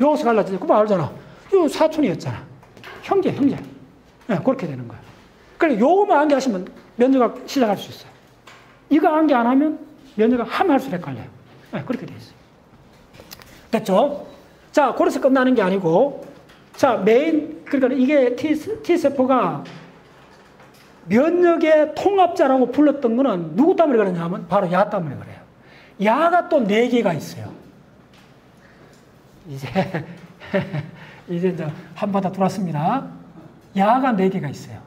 요것서 갈라지죠. 그거 알잖아. 요 사촌이었잖아. 형제, 형제. 네, 그렇게 되는 거예요. 그래, 요거만 암기 하시면 면접학 시작할 수 있어요. 이거 암기 안 하면 면접학 하면 할수록 헷갈려요. 네, 그렇게 돼 있어요. 됐죠? 자, 그래서 끝나는 게 아니고, 자, 메인, 그러니까 이게 T, T세포가 면역의 통합자라고 불렀던 거는 누구 때문에 그러냐면 바로 야 때문에 그래요. 야가 또 네 개가 있어요. 이제, *laughs* 이제 이제 한바다 돌았습니다. 야가 네 개가 있어요.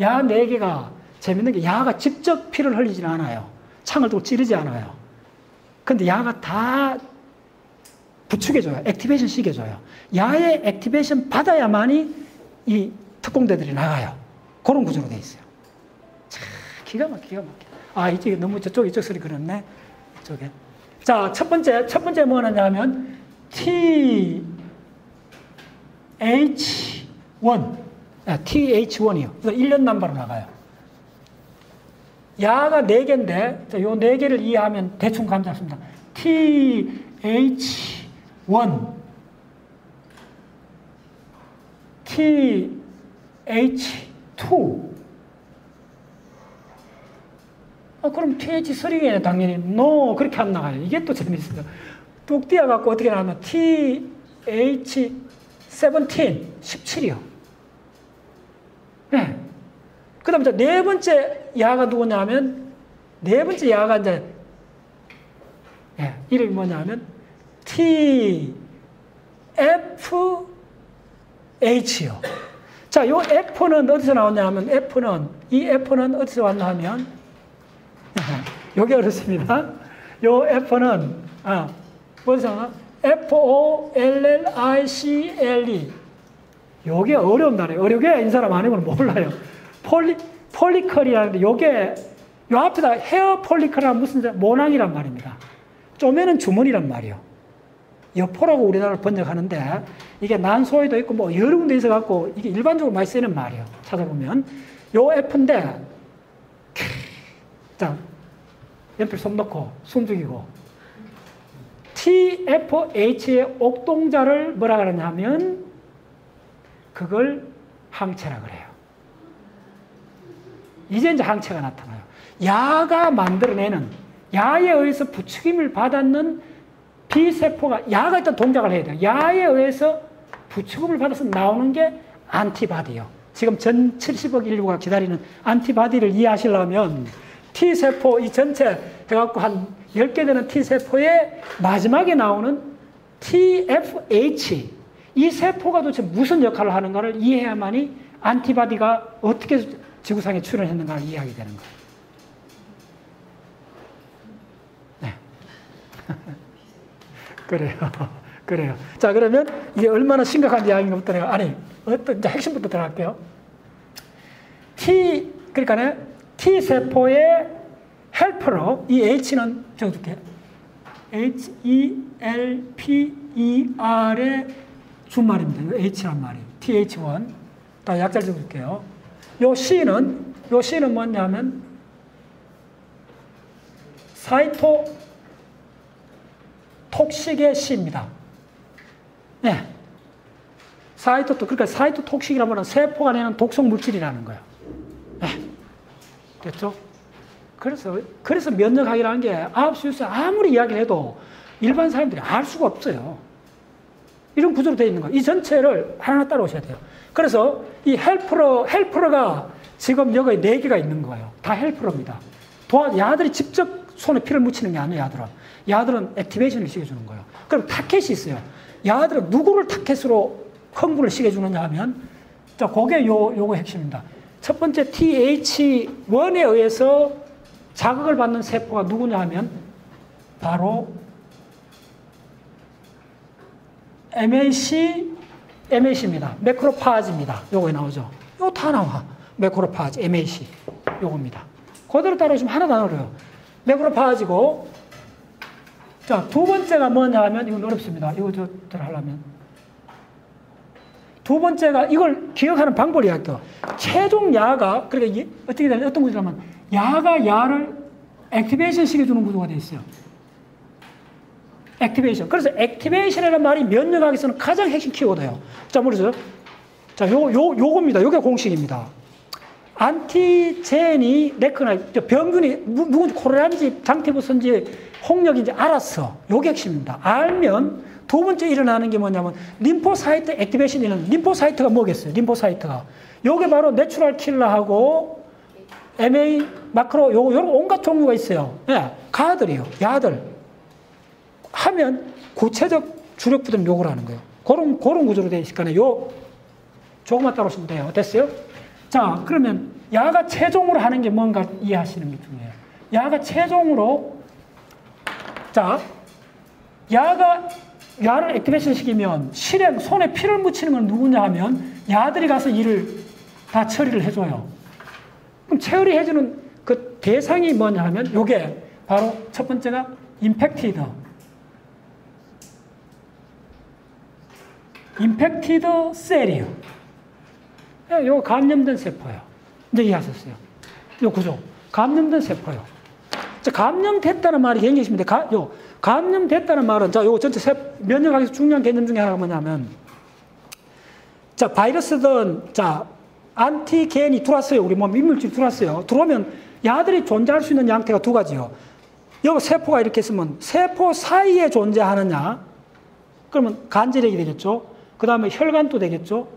야 네 개가 재밌는 게 야가 직접 피를 흘리지 않아요. 창을 두고 찌르지 않아요. 근데 야가 다 부축해줘요. 액티베이션 시켜줘요. 야의 액티베이션 받아야만이 이 특공대들이 나가요. 그런 구조로 돼 있어요. 참, 기가 막혀, 기가 막혀. 아, 이쪽에 너무 저쪽, 이쪽 소리 그렇네. 이쪽에. 자, 첫 번째, 첫 번째 뭐냐 하면 T, H1. 아, TH1이요. 그래서 1년 남바로 나가요. 야가 4개인데, 요 4개를 이해하면 대충 감 잡습니다. TH1 TH2 아, 그럼 TH3에 당연히 no 그렇게 안 나가요. 이게 또 재밌어요. 뚝 띄어갖고 어떻게 나오면 TH17 17이요. 네. 그 다음에 네 번째 야가 누구냐면 네 번째 야가 이제 예, 이름이 뭐냐면 T F H요. 자, 요 F는 어디서 나왔냐 하면 F는 이 F는 어디서 왔나 하면 *laughs* 요게 어렵습니다. 요 F는 아, 뭐서 F O L L I C L E 요게 어려운 단어예요. 어렵게 인 사람 아니면 몰라요. 폴리 폴리컬이라는데 요게 요 앞에다 헤어 폴리컬이란 무슨 모낭이란 말입니다. 쪼매는 주머니란 말이요. 여포라고 우리나라를 번역하는데 이게 난소에도 있고 뭐 여러 군데 있어 갖고 이게 일반적으로 많이 쓰는 말이에요. 찾아보면 요 F인데 자 연필 손 넣고 숨 죽이고 TFH의 옥동자를 뭐라 그러냐면 그걸 항체라 그래요. 이제 이제 항체가 나타나요. 야가 만들어내는 야에 의해서 부추김을 받았는 B세포가 야가 일단 동작을 해야 돼요. 야에 의해서 부축음을 받아서 나오는 게 안티바디요. 지금 전 70억 인류가 기다리는 안티바디를 이해하시려면 T세포 이 전체 해갖고 한 10개 되는 T세포의 마지막에 나오는 TFH 이 세포가 도대체 무슨 역할을 하는가를 이해해야만이 안티바디가 어떻게 지구상에 출현했는가를 이해하게 되는 거예요. 네. *laughs* 그래요. *laughs* 그래요. 자, 그러면 이게 얼마나 심각한 이야기인가부터 내가, 아니, 어떤, 이제 핵심부터 들어갈게요. T, 그러니까 T세포의 헬퍼로, 이 H는 적어줄게요. H-E-L-P-E-R의 준말입니다. H란 말이. TH1. 다 약자를 적어줄게요. 요 C는, 요 C는 뭐냐면, 사이토 톡식의 C입니다. 네. 사이토톡, 그러니까 사이토 톡식이라는 건 세포가 내는 독성 물질이라는 거예요. 네. 됐죠? 그래서, 그래서 면역학이라는 게 아홉수에서 아무리 이야기를 해도 일반 사람들이 알 수가 없어요. 이런 구조로 되어 있는 거예요. 이 전체를 하나 따라오셔야 돼요. 그래서 이 helper, helper가 지금 여기 네 개가 있는 거예요. 다 helper입니다. 도와, 야들이 직접 손에 피를 묻히는 게 아니에요, 야들은. 야들은 activation을 시켜주는 거예요. 그럼 타켓이 있어요. 야들은 누구를 타켓으로 흥분을 시켜주느냐 하면, 자, 그게 요, 요거 핵심입니다. 첫 번째 TH1에 의해서 자극을 받는 세포가 누구냐 하면, 바로 MAC, MAC입니다. 매크로파즈입니다. 요거에 나오죠. 요거 다 나와. 매크로파지, MAC. 요겁니다. 그대로 따라오시면 하나도 안 어려요. 매크로파지고, 자, 두 번째가 뭐냐 하면, 이건 어렵습니다. 이거 저, 저 하려면. 두 번째가 이걸 기억하는 방법이 할게요. 최종 야가, 그러니까 어떻게 되냐, 어떤 구조냐면, 야가 야를 activation 시켜주는 구조가 되어 있어요. activation. 그래서 activation이라는 말이 면역학에서는 가장 핵심 키워드예요. 자, 뭐죠? 자, 요, 요, 요겁니다. 요게 공식입니다. antigen이 recognition, 병균이 누군지 코로나인지 장티푸스인지 홍역인지 알았어. 요게 핵심입니다. 알면 두 번째 일어나는 게 뭐냐면 lymphocyte activation이 는 lymphocyte가 뭐겠어요? lymphocyte가. 요게 바로 내추럴 킬러하고 MA 마크로 요거 요런 온갖 종류가 있어요. 예. 가들이요. 야들. 하면 구체적 주력 부들은 요걸 하는 거예요. 그런 그런 구조로 되어 있으니까 요 조금만 따라오시면 돼요. 됐어요? 자, 그러면 야가 최종으로 하는 게 뭔가 이해하시는 게 중요해요. 야가 최종으로 자, 야가 야를 activation 시키면 실에 손에 피를 묻히는 건 누구냐 하면 야들이 가서 일을 다 처리를 해줘요. 그럼 처리해주는 그 대상이 뭐냐 하면 요게 바로 첫 번째가 infected. Infected cell이요. 예, 요 감염된 세포예요. 이제 이해하셨어요. 요 구조. 감염된 세포요. 자, 감염됐다는 말이 굉장히 심한데, 가, 요, 감염됐다는 말은, 자, 요 전체 세, 면역학에서 중요한 개념 중에 하나가 뭐냐면, 자, 바이러스든, 자, 안티겐이 들어왔어요. 우리 몸 이물질이 들어왔어요. 들어오면 야들이 존재할 수 있는 양태가 두 가지요. 여기 세포가 이렇게 있으면 세포 사이에 존재하느냐? 그러면 간질액이 되겠죠. 그 다음에 혈관도 되겠죠.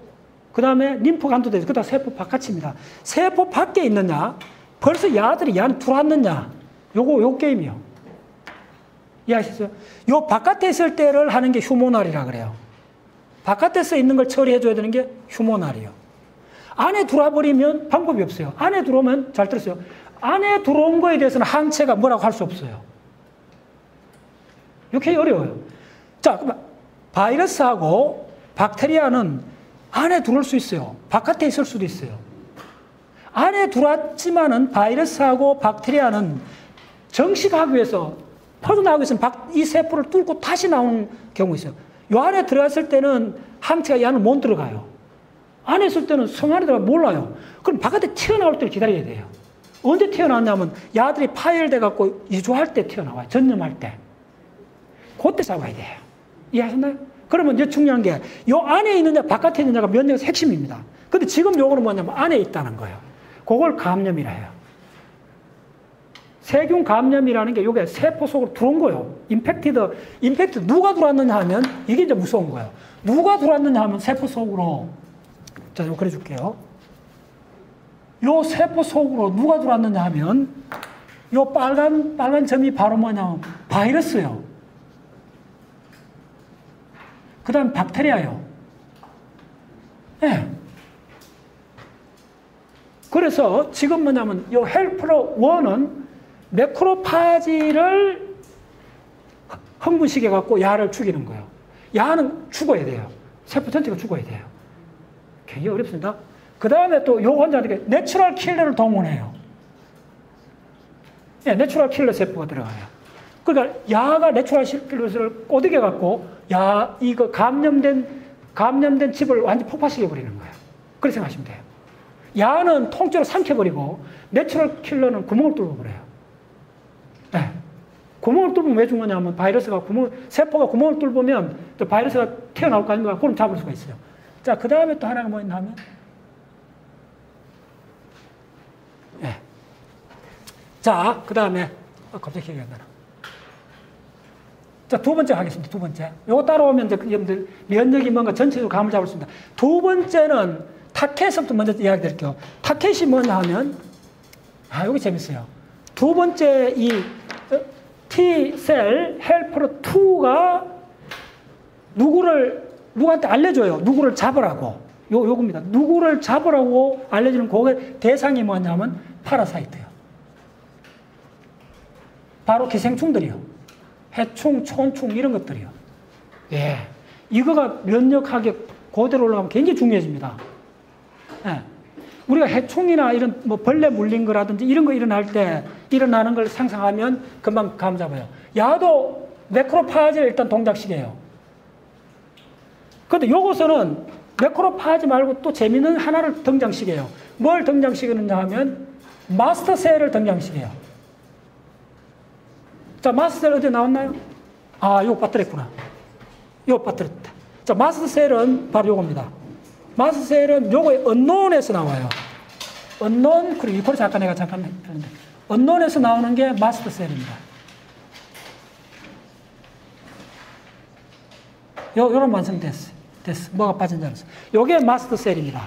그 다음에 림프관도 되죠. 그 다음 세포 바깥입니다. 세포 밖에 있느냐? 벌써 야들이 야 들어왔느냐? 요거, 요 게임이요. 이해하셨어요? 요 바깥에 있을 때를 하는 게 휴모날이라 그래요. 바깥에서 있는 걸 처리해줘야 되는 게 휴모날이요. 안에 들어와 버리면 방법이 없어요. 안에 들어오면, 잘 들었어요. 안에 들어온 거에 대해서는 항체가 뭐라고 할 수 없어요. 이렇게 어려워요. 자, 바이러스하고 박테리아는 안에 들어올 수 있어요. 바깥에 있을 수도 있어요. 안에 들어왔지만은 바이러스하고 박테리아는 정식하기 위해서 퍼져나가기 위해서는 이 세포를 뚫고 다시 나오는 경우 있어요. 요 안에 들어갔을 때는 항체가 이 안을 못 들어가요. 안에 있을 때는 성 안에 들어가 몰라요. 그럼 바깥에 튀어나올 때를 기다려야 돼요. 언제 튀어나왔냐면 야들이 파열돼 갖고 이주할 때 튀어나와요. 전염할 때. 그때 싸워야 돼요. 이해하셨나요? 그러면 이제 중요한 게 요 안에 있느냐 바깥에 있느냐가 면역의 핵심입니다. 근데 지금 요거는 뭐냐면 안에 있다는 거예요. 그걸 감염이라 해요. 세균 감염이라는 게 요게 세포 속으로 들어온 거예요. 임팩티드, 임팩트 누가 들어왔느냐 하면 이게 이제 무서운 거예요. 누가 들어왔느냐 하면 세포 속으로 자, 좀 그려줄게요. 요 세포 속으로 누가 들어왔느냐 하면 요 빨간 빨간 점이 바로 뭐냐면 바이러스요. 그 다음 박테리아요. 예. 네. 그래서 지금 뭐냐면 요 헬프로 1은 매크로파지를 흥분시켜 갖고 야를 죽이는 거예요. 야는 죽어야 돼요. 세포 전체가 죽어야 돼요. 굉장히 어렵습니다. 그 다음에 또 요 환자한테 natural killer를 동원해요. 예, natural killer 세포가 들어가요. 그러니까 야가 natural killer를 꼬드겨 갖고 야 이거 감염된 감염된 집을 완전 폭파시켜 버리는 거예요. 그렇게 생각하시면 돼요. 야는 통째로 삼켜버리고 natural killer는 구멍을 뚫어 버려요. 네. 구멍을 뚫으면 왜 죽느냐면 바이러스가 구멍, 세포가 구멍을 뚫으면 또 바이러스가 튀어나올 거 아닙니까? 그럼 잡을 수가 있어요. 자, 그 다음에 또 하나가 뭐있냐 하면 네. 자, 그 다음에 어, 갑자기 기억이 안 나나. 자, 두 번째 하겠습니다. 두 번째. 요거 따라오면 이제 여러분들 면역이 뭔가 전체적으로 감을 잡을 수 있습니다. 두 번째는 타켓부터 먼저 이야기 드릴게요. 타켓이 뭐냐 하면, 아, 여기 재밌어요. 두 번째 이 어, T셀 헬퍼러 2가 누구를, 누구한테 알려줘요. 누구를 잡으라고. 요, 요겁니다. 누구를 잡으라고 알려주는 그게 대상이 뭐냐면 파라사이트요. 바로 기생충들이요. 해충, 촌충 이런 것들이요. 예. 이거가 면역하게 그대로 올라가면 굉장히 중요해집니다. 예. 우리가 해충이나 이런 뭐 벌레 물린 거라든지 이런 거 일어날 때 일어나는 걸 상상하면 금방 감 잡아요. 야도 매크로파지를 일단 동작시켜요. 근데 요것은 매크로파지 말고 또 재밌는 하나를 등장시켜요. 뭘 등장시키느냐 하면 마스터셀을 등장시켜요. 자, 마스터셀 어디 나왔나요? 아, 요거 빠뜨렸구나. 요거 빠뜨렸다. 자, 마스터셀은 바로 요겁니다. 마스셀은 요거의 언론에서 나와요. 언론, 그리고 이걸 잠깐 내가 잠깐 했는데, 언론에서 나오는 게 마스터셀입니다. 요, 요런 완성됐어. 됐어. 뭐가 빠진지 알았어. 요게 마스터셀입니다.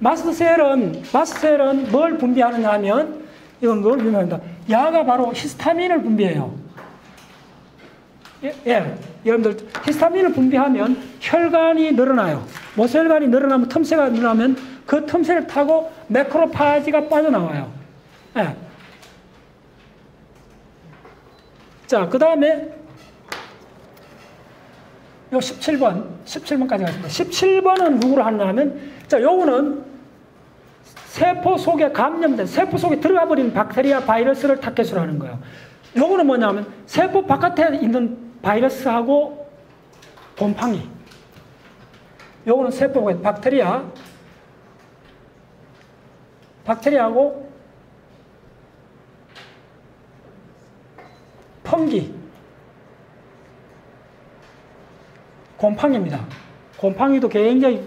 마스터셀은, 마스터셀은 뭘 분비하느냐 하면, 이건 뭘 분비합니다. 야가 바로 히스타민을 분비해요. 예, 예, 여러분들 히스타민을 분비하면 혈관이 늘어나요. 모세혈관이 늘어나면 틈새가 늘어나면 그 틈새를 타고 매크로파지가 빠져나와요. 예. 자, 그 다음에 요 17번, 17번까지 가겠습니다. 17번은 누구로 하냐 하면, 자, 요거는 세포 속에 감염된, 세포 속에 들어가 버린 박테리아 바이러스를 타켓으로 하는 거예요. 요거는 뭐냐면, 세포 바깥에 있는 바이러스하고 곰팡이. 요거는 세포가 박테리아. 박테리아하고 펑기. 곰팡이입니다. 곰팡이도 굉장히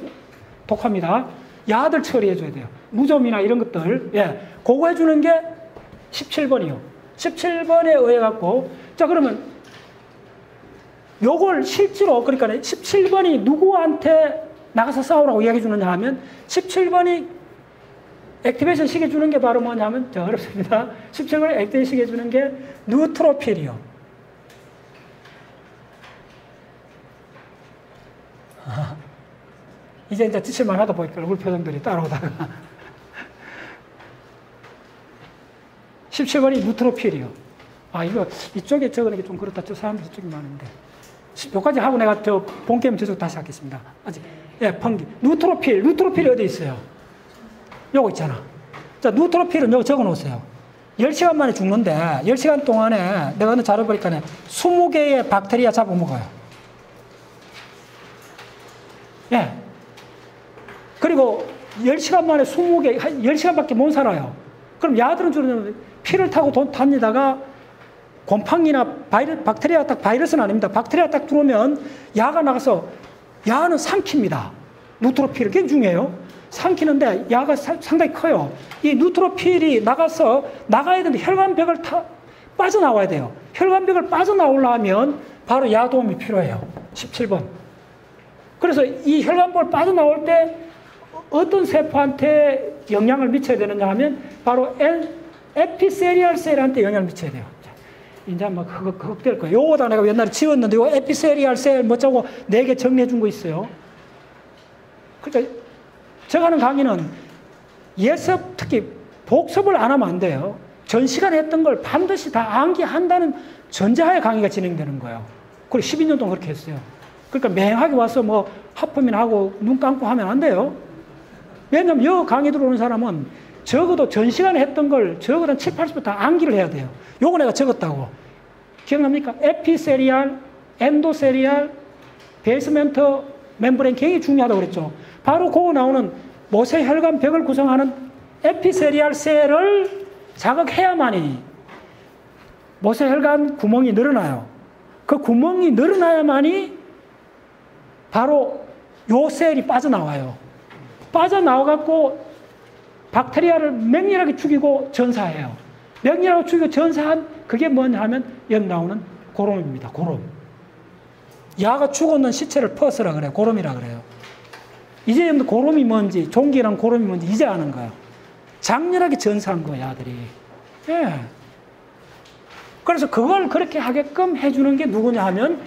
독합니다. 야들 처리해줘야 돼요. 무좀이나 이런 것들. 예. 그거 해주는 게 17번이요. 17번에 의해 갖고. 자, 그러면 요걸 실제로 그러니까 17번이 누구한테 나가서 싸우라고 이야기해 주느냐 하면 17번이 activation 시켜 주는 게 바로 뭐냐면 저 어렵습니다. *laughs* 17번이 activation 시켜 주는 게 neutrophil이요. 아, 이제 이제 지칠만 하다 보니까 얼굴 표정들이 따라오다가 17번이 neutrophil이요. 아 이거 이쪽에 적는 게 좀 그렇다. 저 사람들 이쪽이 많은데. 여기까지 하고 내가 저 본 게임 저쪽 다시 하겠습니다. 아직. 예, 펑기. 누트로필. 누트로필이 어디 있어요? 요거 있잖아. 자, 누트로필은 여기 적어 놓으세요. 10시간 만에 죽는데, 10시간 동안에 내가 어느 자료 보니까 20개의 박테리아 잡아먹어요. 예. 그리고 10시간 만에 20개, 10시간밖에 못 살아요. 그럼 야들은 주로 피를 타고 돈 다니다가 곰팡이나 바이러, 박테리아 딱 바이러스는 아닙니다. 박테리아 딱 들어오면 야가 나가서 야는 삼킵니다. 누트로필 굉장히 중요해요. 삼키는데 야가 사, 상당히 커요. 이 누트로필이 나가서 나가야 되는데 혈관벽을 타, 빠져나와야 돼요. 혈관벽을 빠져나오려면 바로 야 도움이 필요해요. 17번. 그래서 이 혈관벽을 빠져나올 때 어떤 세포한테 영향을 미쳐야 되느냐 하면 바로 에피세리얼 셀한테 영향을 미쳐야 돼요. 이제 막 흑될 거예요. 요거다 내가 옛날에 지웠는데 요 에피세리알 셀 뭐자고 네 개 정리해 준 거 있어요. 그러니까 제가 하는 강의는 예습 특히 복습을 안 하면 안 돼요. 전 시간에 했던 걸 반드시 다 암기한다는 전제하에 강의가 진행되는 거예요. 그리고 12년 동안 그렇게 했어요. 그러니까 맹하게 와서 뭐 하품이나 하고 눈 감고 하면 안 돼요. 왜냐면 여 강의 들어오는 사람은 적어도 전 시간에 했던 걸 적어도 한 7, 80 다 암기를 해야 돼요. 요거 내가 적었다고. 기억납니까? epithelial, endothelial, basement membrane 굉장히 중요하다고 그랬죠. 바로 그거 나오는 모세혈관 벽을 구성하는 epithelial cell을 자극해야만이 모세혈관 구멍이 늘어나요. 그 구멍이 늘어나야만이 바로 요 셀이 빠져나와요. 빠져나와갖고 박테리아를 맹렬하게 죽이고 전사해요. 맹렬하게 죽이고 전사한 그게 뭐냐 하면 여기 나오는 고름입니다. 고름. 야가 죽었는 시체를 퍼스라 그래요. 고름이라 그래요. 이제 고름이 뭔지, 종기랑 고름이 뭔지 이제 아는 거예요. 장렬하게 전사한 거예요, 야들이. 예. 그래서 그걸 그렇게 하게끔 해주는 게 누구냐 하면,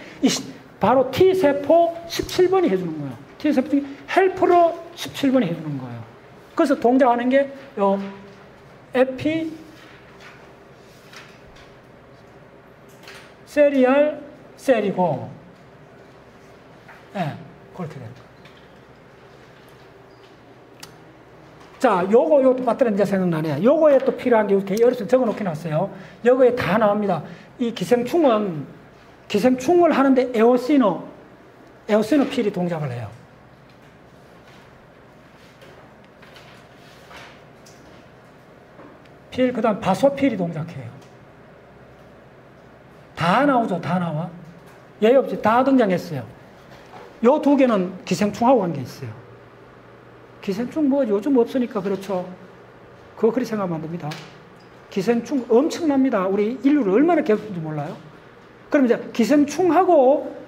바로 T세포 17번이 해주는 거예요. T세포 헬프로 17번이 해주는 거예요. 그래서 동작하는 게, 요, 에피, 세리얼, 셀이고, 예, 네, 그렇게 됩니다. 자, 요거, 요것도 빠뜨려 이제 생각나네. 요거에 또 필요한 게 이렇게 여기서 적어 놓긴 했어요. 요거에 다 나옵니다. 이 기생충은, 기생충을 하는데 에오시노, 에오시노 필이 동작을 해요. 필, 그 다음 바소필이 동작해요. 다 나오죠, 다 나와. 예의 없이 다 등장했어요. 요 두 개는 기생충하고 관계 있어요. 기생충 뭐 요즘 없으니까 그렇죠. 그거 그리 생각하면 안 됩니다. 기생충 엄청납니다. 우리 인류를 얼마나 괴롭힌지 몰라요. 그럼 이제 기생충하고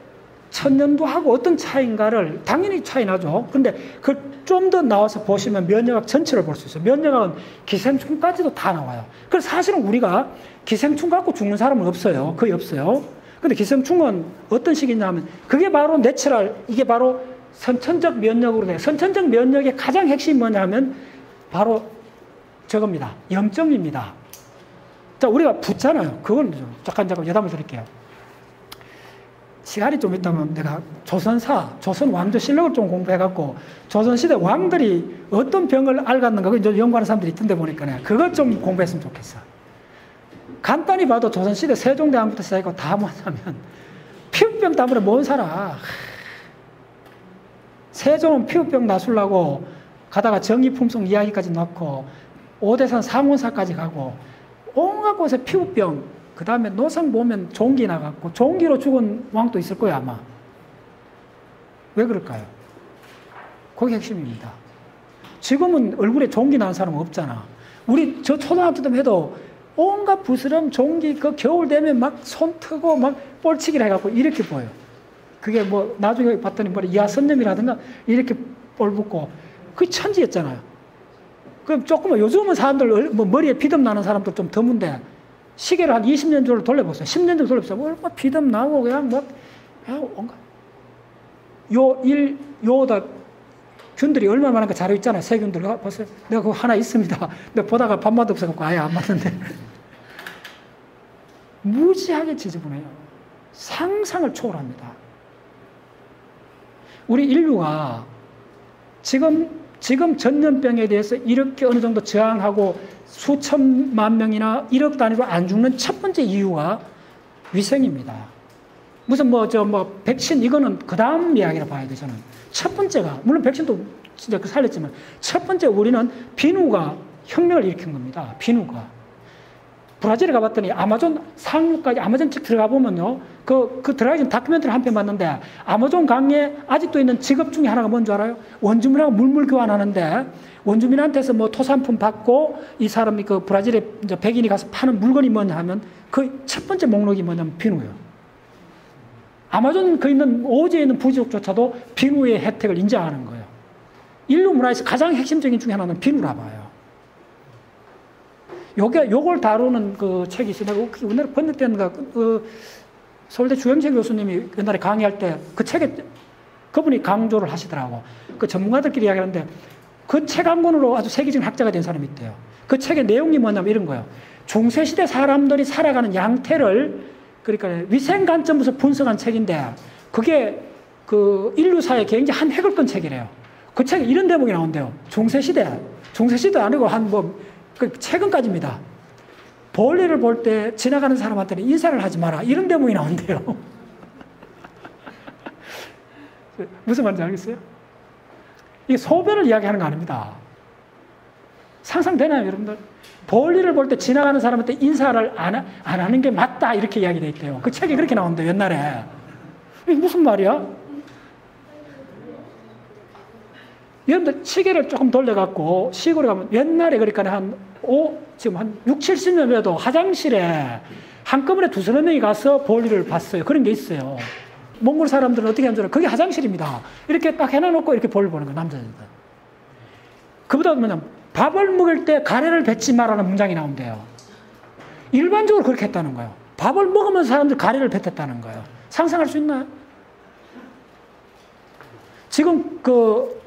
천년두하고 어떤 차이인가를 당연히 차이 나죠. 근데 그좀더 나와서 보시면 면역학 전체를 볼 수 있어요. 면역학은 기생충까지도 다 나와요. 그래서 사실은 우리가 기생충 갖고 죽는 사람은 없어요. 거의 없어요. 근데 기생충은 어떤 식이냐면 그게 바로 natural 이게 바로 선천적 면역으로 돼. 선천적 면역의 가장 핵심이 뭐냐면 바로 저겁니다. 염증입니다. 자, 우리가 붓잖아요. 그건 잠깐 잠깐 여담을 드릴게요. 시간이 좀 있다면 내가 조선사, 조선 왕조 실록을 좀 공부해갖고 조선시대 왕들이 어떤 병을 앓았는가 그 이제 연구하는 사람들이 있던데 보니까 그것 좀 공부했으면 좋겠어. 간단히 봐도 조선시대 세종대왕부터 시작해서 다 뭐냐면 피부병 때문에 못 살아. 세종은 피부병 나술라고 가다가 정의품성 이야기까지 넣고 오대산 상원사까지 가고 온갖 곳에 피부병 그 다음에 노상 보면 종기 나갔고 종기로 죽은 왕도 있을 거예요 아마. 왜 그럴까요? 그게 핵심입니다. 지금은 얼굴에 종기 나는 사람 없잖아. 우리 저 초등학교 때 해도 온갖 부스럼 종기 그 겨울 되면 막 손 트고 막 뻘치기를 해갖고 이렇게 보여 그게 뭐 나중에 봤더니 뭐 이하선념이라든가 이렇게 볼 붙고 그 천지였잖아요. 그럼 조금 요즘은 사람들 뭐 머리에 비듬 나는 사람들 좀 드문데 시계를 한 20년 전으로 돌려보세요. 10년 전으로 돌려보세요. 뭐 얼마 비듬 나오고 그냥 뭐 온갖 요일 요다 균들이 얼마나 많은가 자료 있잖아요. 세균들 보세요. 내가 그거 하나 있습니다. *laughs* 근데 보다가 밥맛 없어갖고 아예 안 맞는데 *laughs* 무지하게 지저분해요. 상상을 초월합니다. 우리 인류가 지금, 지금 전염병에 대해서 이렇게 어느 정도 저항하고 수천만 명이나 1억 단위로 안 죽는 첫 번째 이유가 위생입니다. 무슨 뭐, 저, 뭐, 백신, 이거는 그 다음 이야기라 봐야 돼, 저는. 첫 번째가, 물론 백신도 진짜 그 살렸지만, 첫 번째 우리는 비누가 혁명을 일으킨 겁니다. 비누가. 브라질에 가봤더니 아마존 상류까지 아마존 쪽 들어가 보면요. 그, 그 들어가기 전 다큐멘터리 한 편 봤는데 아마존 강에 아직도 있는 직업 중에 하나가 뭔지 알아요? 원주민하고 물물 교환하는데 원주민한테서 뭐 토산품 받고 이 사람이 그 브라질에 백인이 가서 파는 물건이 뭐냐 하면 그 첫 번째 목록이 뭐냐면 비누예요. 아마존 그 있는 오지에 있는 부지족조차도 비누의 혜택을 인정하는 거예요. 인류 문화에서 가장 핵심적인 중에 하나는 비누라 봐요. 요게, 요걸 다루는 그 책이 있어요. 내가 옛날에 번역된가, 그, 그, 서울대 주영재 교수님이 옛날에 강의할 때 그 책에 그분이 강조를 하시더라고. 그 전문가들끼리 이야기하는데 그 책 한 권으로 아주 세계적인 학자가 된 사람이 있대요. 그 책의 내용이 뭐냐면 이런 거예요. 중세시대 사람들이 살아가는 양태를 그러니까 위생 관점에서 분석한 책인데 그게 그 인류사에 굉장히 한 획을 끈 책이래요. 그 책에 이런 대목이 나온대요. 중세시대. 중세시대 아니고 한 뭐 그 최근까지입니다. 볼일을 볼때 지나가는 사람한테는 인사를 하지 마라. 이런 대목이 나온대요. *laughs* 무슨 말인지 알겠어요? 이게 소변을 이야기하는 거 아닙니다. 상상되나요, 여러분들? 볼일을 볼 때 지나가는 사람한테 인사를 안, 안 하는 게 맞다. 이렇게 이야기돼 있대요. 그 책에 그렇게 나온대요, 옛날에. 이게 무슨 말이야? 여러분들 시계를 조금 돌려갖고 시골에 가면 옛날에 그러니까 한 5, 지금 한 6, 70년 에도 화장실에 한꺼번에 두세 명이 가서 볼일을 봤어요. 그런 게 있어요. 몽골 사람들은 어떻게 하는 줄 알아요? 그게 화장실입니다. 이렇게 딱 해놔놓고 이렇게 볼 보는 거예요, 남자들. 그보다 뭐냐면 밥을 먹을 때 가래를 뱉지 말라는 문장이 나온대요. 일반적으로 그렇게 했다는 거예요. 밥을 먹으면 사람들 가래를 뱉었다는 거예요. 상상할 수 있나요? 지금 그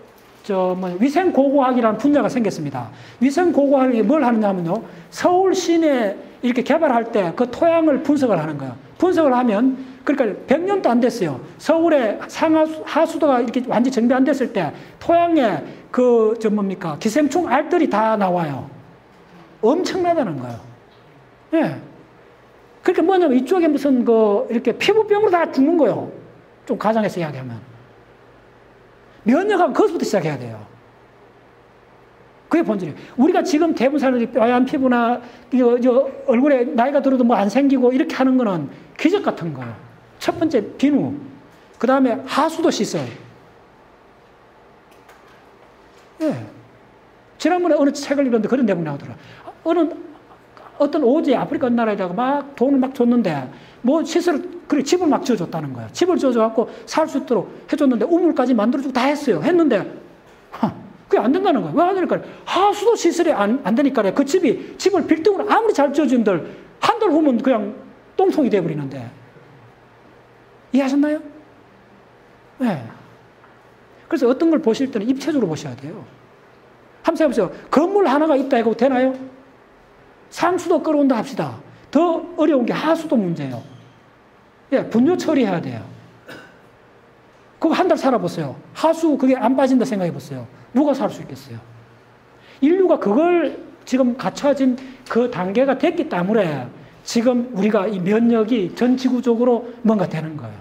저 뭐 위생고고학이라는 분야가 생겼습니다. 위생고고학이 뭘 하느냐면요. 서울 시내 이렇게 개발할 때 그 토양을 분석을 하는 거예요. 분석을 하면 그러니까 100년도 안 됐어요. 서울에 상하수, 하수도가 이렇게 완전히 정비 안 됐을 때 토양에 그, 저 뭡니까, 기생충 알들이 다 나와요. 엄청나다는 거예요. 예. 그러니까 뭐냐면 이쪽에 무슨 그, 이렇게 피부병으로 다 죽는 거예요. 좀 가정에서 이야기하면. 면역하면 그것부터 시작해야 돼요. 그게 본질이에요. 우리가 지금 대부분 사람들이 뼈얀 피부나 저, 저 얼굴에 나이가 들어도 뭐 안 생기고 이렇게 하는 거는 기적 같은 거예요. 첫 번째 비누, 그 다음에 하수도 씻어요. 예. 지난번에 어느 책을 읽었는데 그런 내용이 나오더라. 어느 어떤 오지 아프리카 나라에다가 막 돈을 막 줬는데 뭐 시설 그래 집을 막 지어줬다는 거야. 집을 지어줘갖고 살 수 있도록 해줬는데 우물까지 만들어주고 다 했어요. 했는데 그게 안 된다는 거야. 왜안 되니까 하수도 시설이 안, 안 되니까 그 집이 집을 빌딩으로 아무리 잘 지어준들 한 달 후면 그냥 똥통이 돼버리는데 이해하셨나요? 네. 그래서 어떤 걸 보실 때는 입체적으로 보셔야 돼요. 한번 생각해보세요. 건물 하나가 있다 이거 되나요? 상수도 끌어온다 합시다. 더 어려운 게 하수도 문제예요. 예, 분뇨 처리해야 돼요. 그거 한 달 살아보세요. 하수 그게 안 빠진다 생각해보세요. 누가 살 수 있겠어요? 인류가 그걸 지금 갖춰진 그 단계가 됐기 때문에 지금 우리가 이 면역이 전 지구적으로 뭔가 되는 거예요.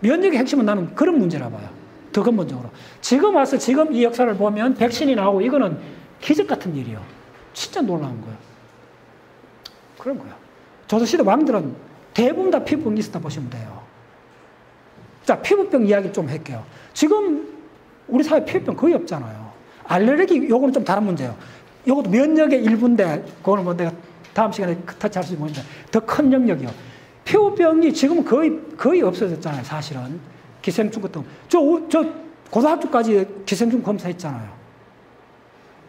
면역의 핵심은 나는 그런 문제라 봐요. 더 근본적으로. 지금 와서 지금 이 역사를 보면 백신이 나오고 이거는 기적 같은 일이요. 진짜 놀라운 거예요. 그런 거예요. 조선시대 왕들은 대부분 다 피부병이 있었다 보시면 돼요. 자, 피부병 이야기 좀 할게요. 지금 우리 사회 피부병 거의 없잖아요. 알레르기, 요거는 좀 다른 문제예요. 요것도 면역의 일부인데, 그거는 뭐 내가 다음 시간에 터치할 수 있는 더큰 영역이요. 피부병이 지금 거의, 거의 없어졌잖아요, 사실은. 기생충 같은 거. 저, 저, 고등학교까지 기생충 검사했잖아요.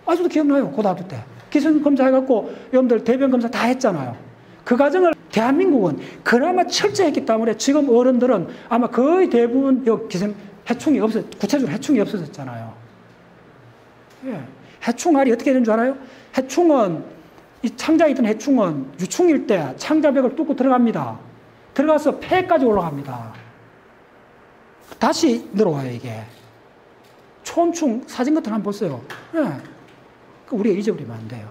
아직도 기억나요, 고등학교 때. 기생충 검사해갖고, 여러분들 대변 검사 다 했잖아요. 그 과정을 대한민국은 그나마 철저했기 때문에 지금 어른들은 아마 거의 대부분 기생, 해충이 없어, 구체적으로 해충이 없어졌잖아요. 예. 해충알이 어떻게 되는 줄 알아요? 해충은, 이 창자에 있던 해충은 유충일 때 창자벽을 뚫고 들어갑니다. 들어가서 폐까지 올라갑니다. 다시 늘어와요, 이게. 촌충 사진 같은 거 한번 보세요. 예. 우리가 잊어버리면 안 돼요.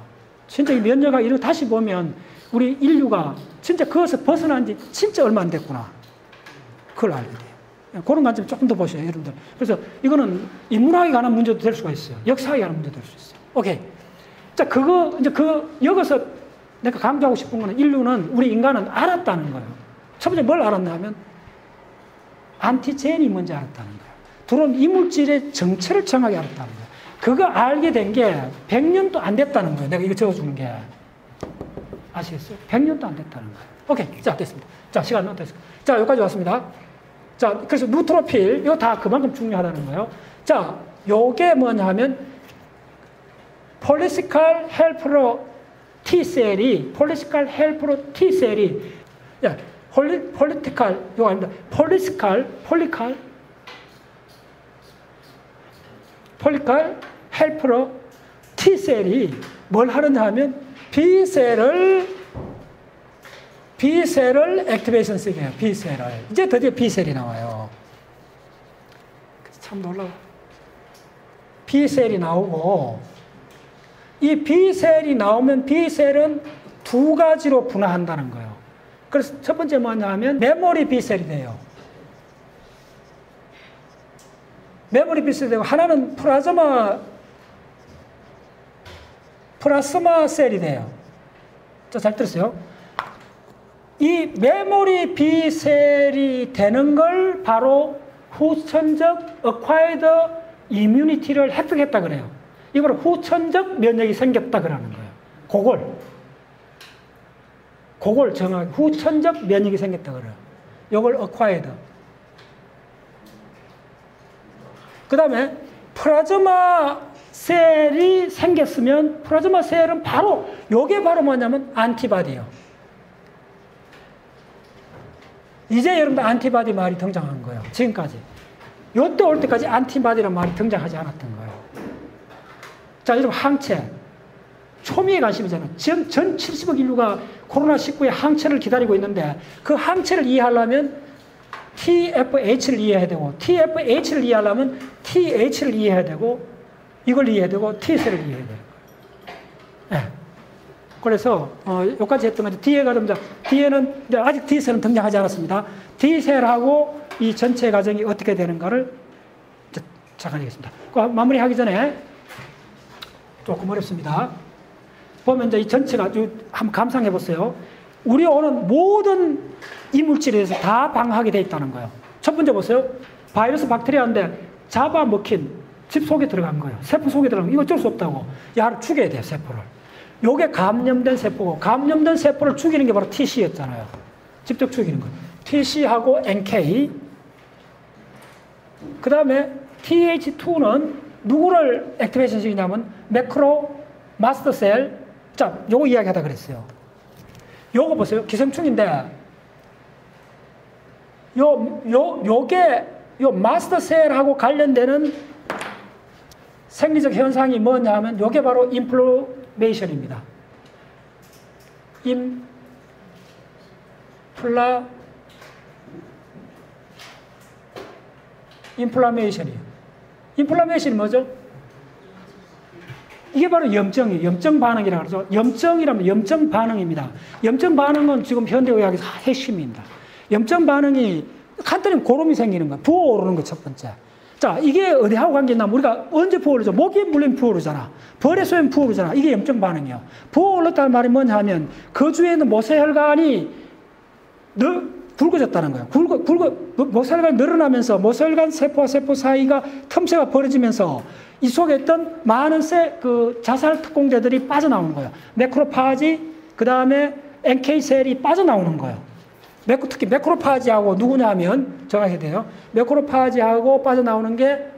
진짜 이 면역학 이런 다시 보면 우리 인류가 진짜 그것을 벗어난 지 진짜 얼마 안 됐구나. 그걸 알게 돼요. 예, 그런 관점 조금 더 보셔요, 여러분들. 그래서 이거는 인문학에 관한 문제도 될 수가 있어요. 역사에 관한 문제도 될 수 있어요. 오케이. 자, 그거, 이제 그, 여기서 내가 강조하고 싶은 거는 인류는, 우리 인간은 알았다는 거예요. 첫 번째 뭘 알았냐 하면, antigen이 뭔지 알았다는 거예요. 들어온 이물질의 정체를 정확히 알았다는 거예요. 그거 알게 된 게 100년도 안 됐다는 거예요. 내가 이거 적어주는 게. 아시겠어요? 100년도 안 됐다는 거예요. 오케이. 자, 됐습니다. 자, 시간 어땠습니까? 자, 여기까지 왔습니다. 자, 그래서 neutrophil, 이거 다 그만큼 중요하다는 거예요. 자, 요게 뭐냐 하면, 폴리시칼 헬프로 T셀이, 폴리시칼 헬프로 T셀이, 야, 폴리, political, 이거 아닙니다. 폴리시칼, 폴리칼, 폴리칼 헬프로 T셀이 뭘 하느냐 하면, B셀을 B셀을 액티베이션 시켜요. B셀을. 이제 드디어 B셀이 나와요. 참 놀라워. B셀이 나오고 이 B셀이 나오면 B셀은 두 가지로 분화한다는 거예요. 그래서 첫 번째 뭐냐 하면 메모리 B셀이 돼요. 메모리 B셀이 되고 하나는 플라즈마 플라스마 셀이 돼요. 자, 잘 들었어요? 이 메모리 B셀이 되는 걸 바로 후천적 acquired immunity를 획득했다 그래요. 이걸 후천적 면역이 생겼다 그러는 거예요. 그걸. 그걸 정확히 후천적 면역이 생겼다 그래요. 이걸 acquired. 그 다음에 plasma cell이 생겼으면 plasma cell은 바로 요게 바로 뭐냐면 antibody예요. 이제 여러분들 antibody 말이 등장한 거예요. 지금까지. 요때 올 때까지 안티바디란 말이 등장하지 않았던 거예요. 자, 여러분 항체. 초미의 관심이잖아요. 전, 전 70억 인류가 코로나19의 항체를 기다리고 있는데 그 항체를 이해하려면 TFH를 이해해야 되고 TFH를 이해하려면 TH를 이해해야 되고 이걸 이해해야 되고 T셀을 이해해야 돼요. 네. 그래서 어, 여기까지 했던 건데 뒤에가 등장. 뒤에는 아직 T셀은 등장하지 않았습니다. T셀하고 이 전체 과정이 어떻게 되는가를 잠깐 하겠습니다. 그 마무리하기 전에 조금 어렵습니다. 보면 이제 이 전체가 한번 감상해 보세요. 우리 오는 모든 이물질에 대해서 다 방하게 돼 있다는 거예요. 첫 번째 보세요. 바이러스 박테리아인데 잡아먹힌 집 속에 들어간 거예요. 세포 속에 들어간 거. 이거 어쩔 수 없다고. 야를 죽여야 돼요, 세포를. 요게 감염된 세포고, 감염된 세포를 죽이는 게 바로 TC였잖아요. 직접 죽이는 거. TC하고 NK. 그 다음에 TH2는 누구를 activation 시키냐면, macro mast cell. 자, 요거 이야기하다 그랬어요. 요거 보세요. 기생충인데, 요, 요, 요게, 요 mast cell하고 관련되는 생리적 현상이 뭐냐 하면 요게 바로 inflammation입니다. 인플라 inflammation이에요. inflammation이 뭐죠? 이게 바로 염증이에요. 염증 반응이라고 그러죠. 염증이라면 염증 반응입니다. 염증 반응은 지금 현대의학에서 핵심입니다. 염증 반응이 간단히 고름이 생기는 거야. 부어오르는 거 첫 번째. 자, 이게 어디하고 관계있나? 우리가 언제 부어오르죠? 모기에 물리면 부어오르잖아. 벌에 쏘면 부어오르잖아. 이게 염증 반응이에요. 부어오르다는 말이 뭐냐 하면 그 주에 있는 모세혈관이 늘 굵어졌다는 거예요. 굵어, 굵어, 모세혈관이 늘어나면서 모세혈관 세포와 세포 사이가 틈새가 벌어지면서 이 속에 있던 많은 세, 그 자살 특공대들이 빠져나오는 거예요. 매크로파지, 그 다음에 NK셀이 빠져나오는 거예요. 매크, 특히 매크로파지하고 누구냐 하면 정하게 돼요. 매크로파지하고 빠져나오는 게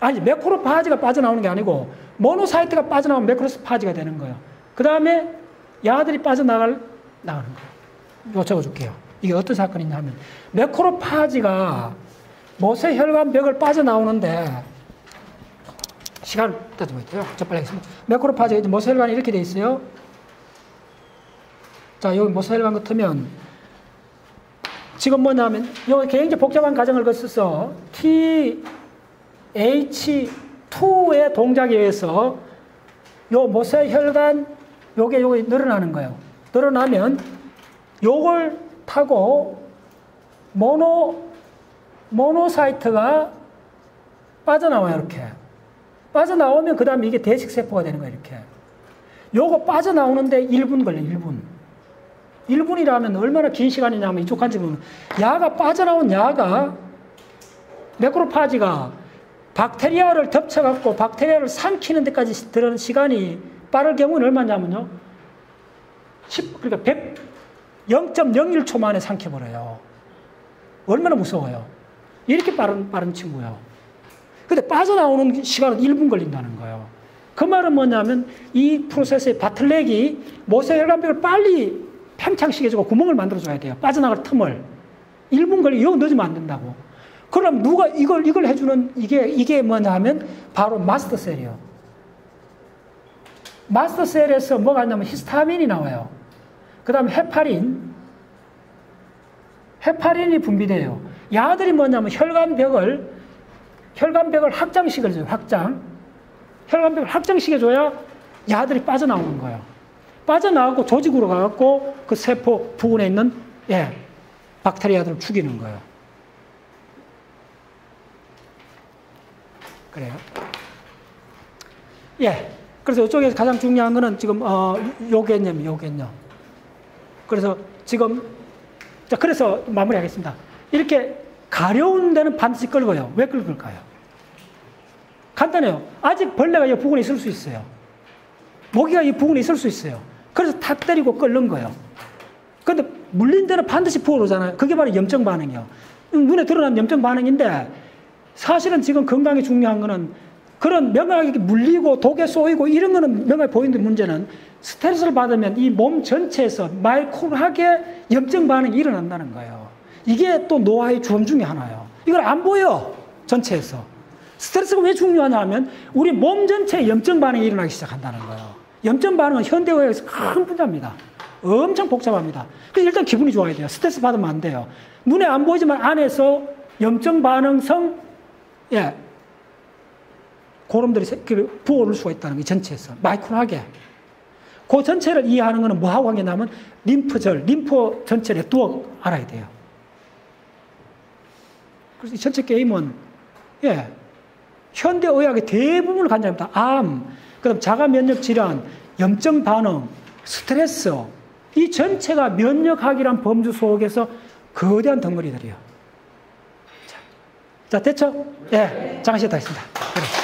아니 매크로파지가 빠져나오는 게 아니고 모노사이트가 빠져나오면 매크로파지가 되는 거예요. 그 다음에 야들이 빠져나갈 나가는 거예요. 적어줄게요. 이게 어떤 사건이냐 하면 매크로파지가 모세혈관 벽을 빠져나오는데 시간 따지고 있대요. 저 빨리 하겠습니다. 매크로파지가 이제 모세혈관이 이렇게 돼 있어요. 자, 여기 모세혈관 같으면 지금 뭐냐면 이 굉장히 복잡한 과정을 거쳐서 TH2의 동작에 의해서 요 모세 혈관 요게 요게 늘어나는 거예요. 늘어나면 요걸 타고 모노 모노사이트가 빠져나와요 이렇게. 빠져나오면 그 다음에 이게 대식 세포가 되는 거예요 이렇게. 요거 빠져나오는데 1분 걸려요 1분 1분이라면 얼마나 긴 시간이냐면 이쪽 관점은 야가 빠져나온 야가 매크로파지가 박테리아를 덮쳐갖고 박테리아를 삼키는 데까지 들어는 시간이 빠를 경우는 얼마냐면요. 10, 그러니까 100, 0.01초 만에 삼켜버려요. 얼마나 무서워요. 이렇게 빠른, 빠른 친구예요. 근데 빠져나오는 시간은 1분 걸린다는 거예요. 그 말은 뭐냐면 이 프로세스의 바틀렉이 모세혈관벽을 빨리 팽창시켜 주고 구멍을 만들어 줘야 돼요. 빠져나갈 틈을. 1분 걸리, 이거 넣어주면 안 된다고. 그럼 누가 이걸, 이걸 해 주는 이게, 이게 뭐냐 하면 바로 마스터 셀이요. 마스터 셀에서 뭐가 있냐면 히스타민이 나와요. 그 다음에 헤파린. 헤파린이 분비돼요. 야들이 뭐냐면 혈관벽을, 혈관벽을 확장시켜줘요. 확장. 혈관벽을 확장시켜줘야 야들이 빠져나오는 거예요. 빠져나가고 조직으로 가갖고 그 세포 부근에 있는 예, 박테리아들을 죽이는 거예요. 그래요. 예. 그래서 이쪽에서 가장 중요한 거는 지금, 어, 요 개념이 요 개념. 그래서 지금, 자, 그래서 마무리 하겠습니다. 이렇게 가려운 데는 반드시 끌고요. 왜 끌을까요? 간단해요. 아직 벌레가 이 부근에 있을 수 있어요. 모기가 이 부근에 있을 수 있어요. 그래서 탁 때리고 끓는 거예요. 근데 물린 데는 반드시 부어오르잖아요. 그게 바로 염증 반응이에요. 눈에 드러난 염증 반응인데 사실은 지금 건강이 중요한 거는 그런 명확하게 물리고 독에 쏘이고 이런 거는 명확히 보이는 문제는 스트레스를 받으면 이 몸 전체에서 말콜하게 염증 반응이 일어난다는 거예요. 이게 또 노화의 주범 중에 하나예요. 이걸 안 보여. 전체에서. 스트레스가 왜 중요하냐 하면 우리 몸 전체에 염증 반응이 일어나기 시작한다는 거예요. 염증 반응은 현대의학에서 큰 분야입니다. 엄청 복잡합니다. 그래서 일단 기분이 좋아야 돼요. 스트레스 받으면 안 돼요. 눈에 안 보이지만 안에서 염증 반응성, 예, 고름들이 그 부어오를 수가 있다는 게 전체에서. 마이크로하게. 그 전체를 이해하는 것은 뭐하고 관계냐면 림프절, 림프 전체 네트워크 알아야 돼요. 그래서 이 전체 게임은, 예, 현대의학의 대부분을 관장합니다. 암, 그 다음 자가 면역 질환, 염증 반응, 스트레스, 이 전체가 면역학이란 범주 속에서 거대한 덩어리들이에요. 자, 자 됐죠? 예, 잠깐 쉬었다 하겠습니다.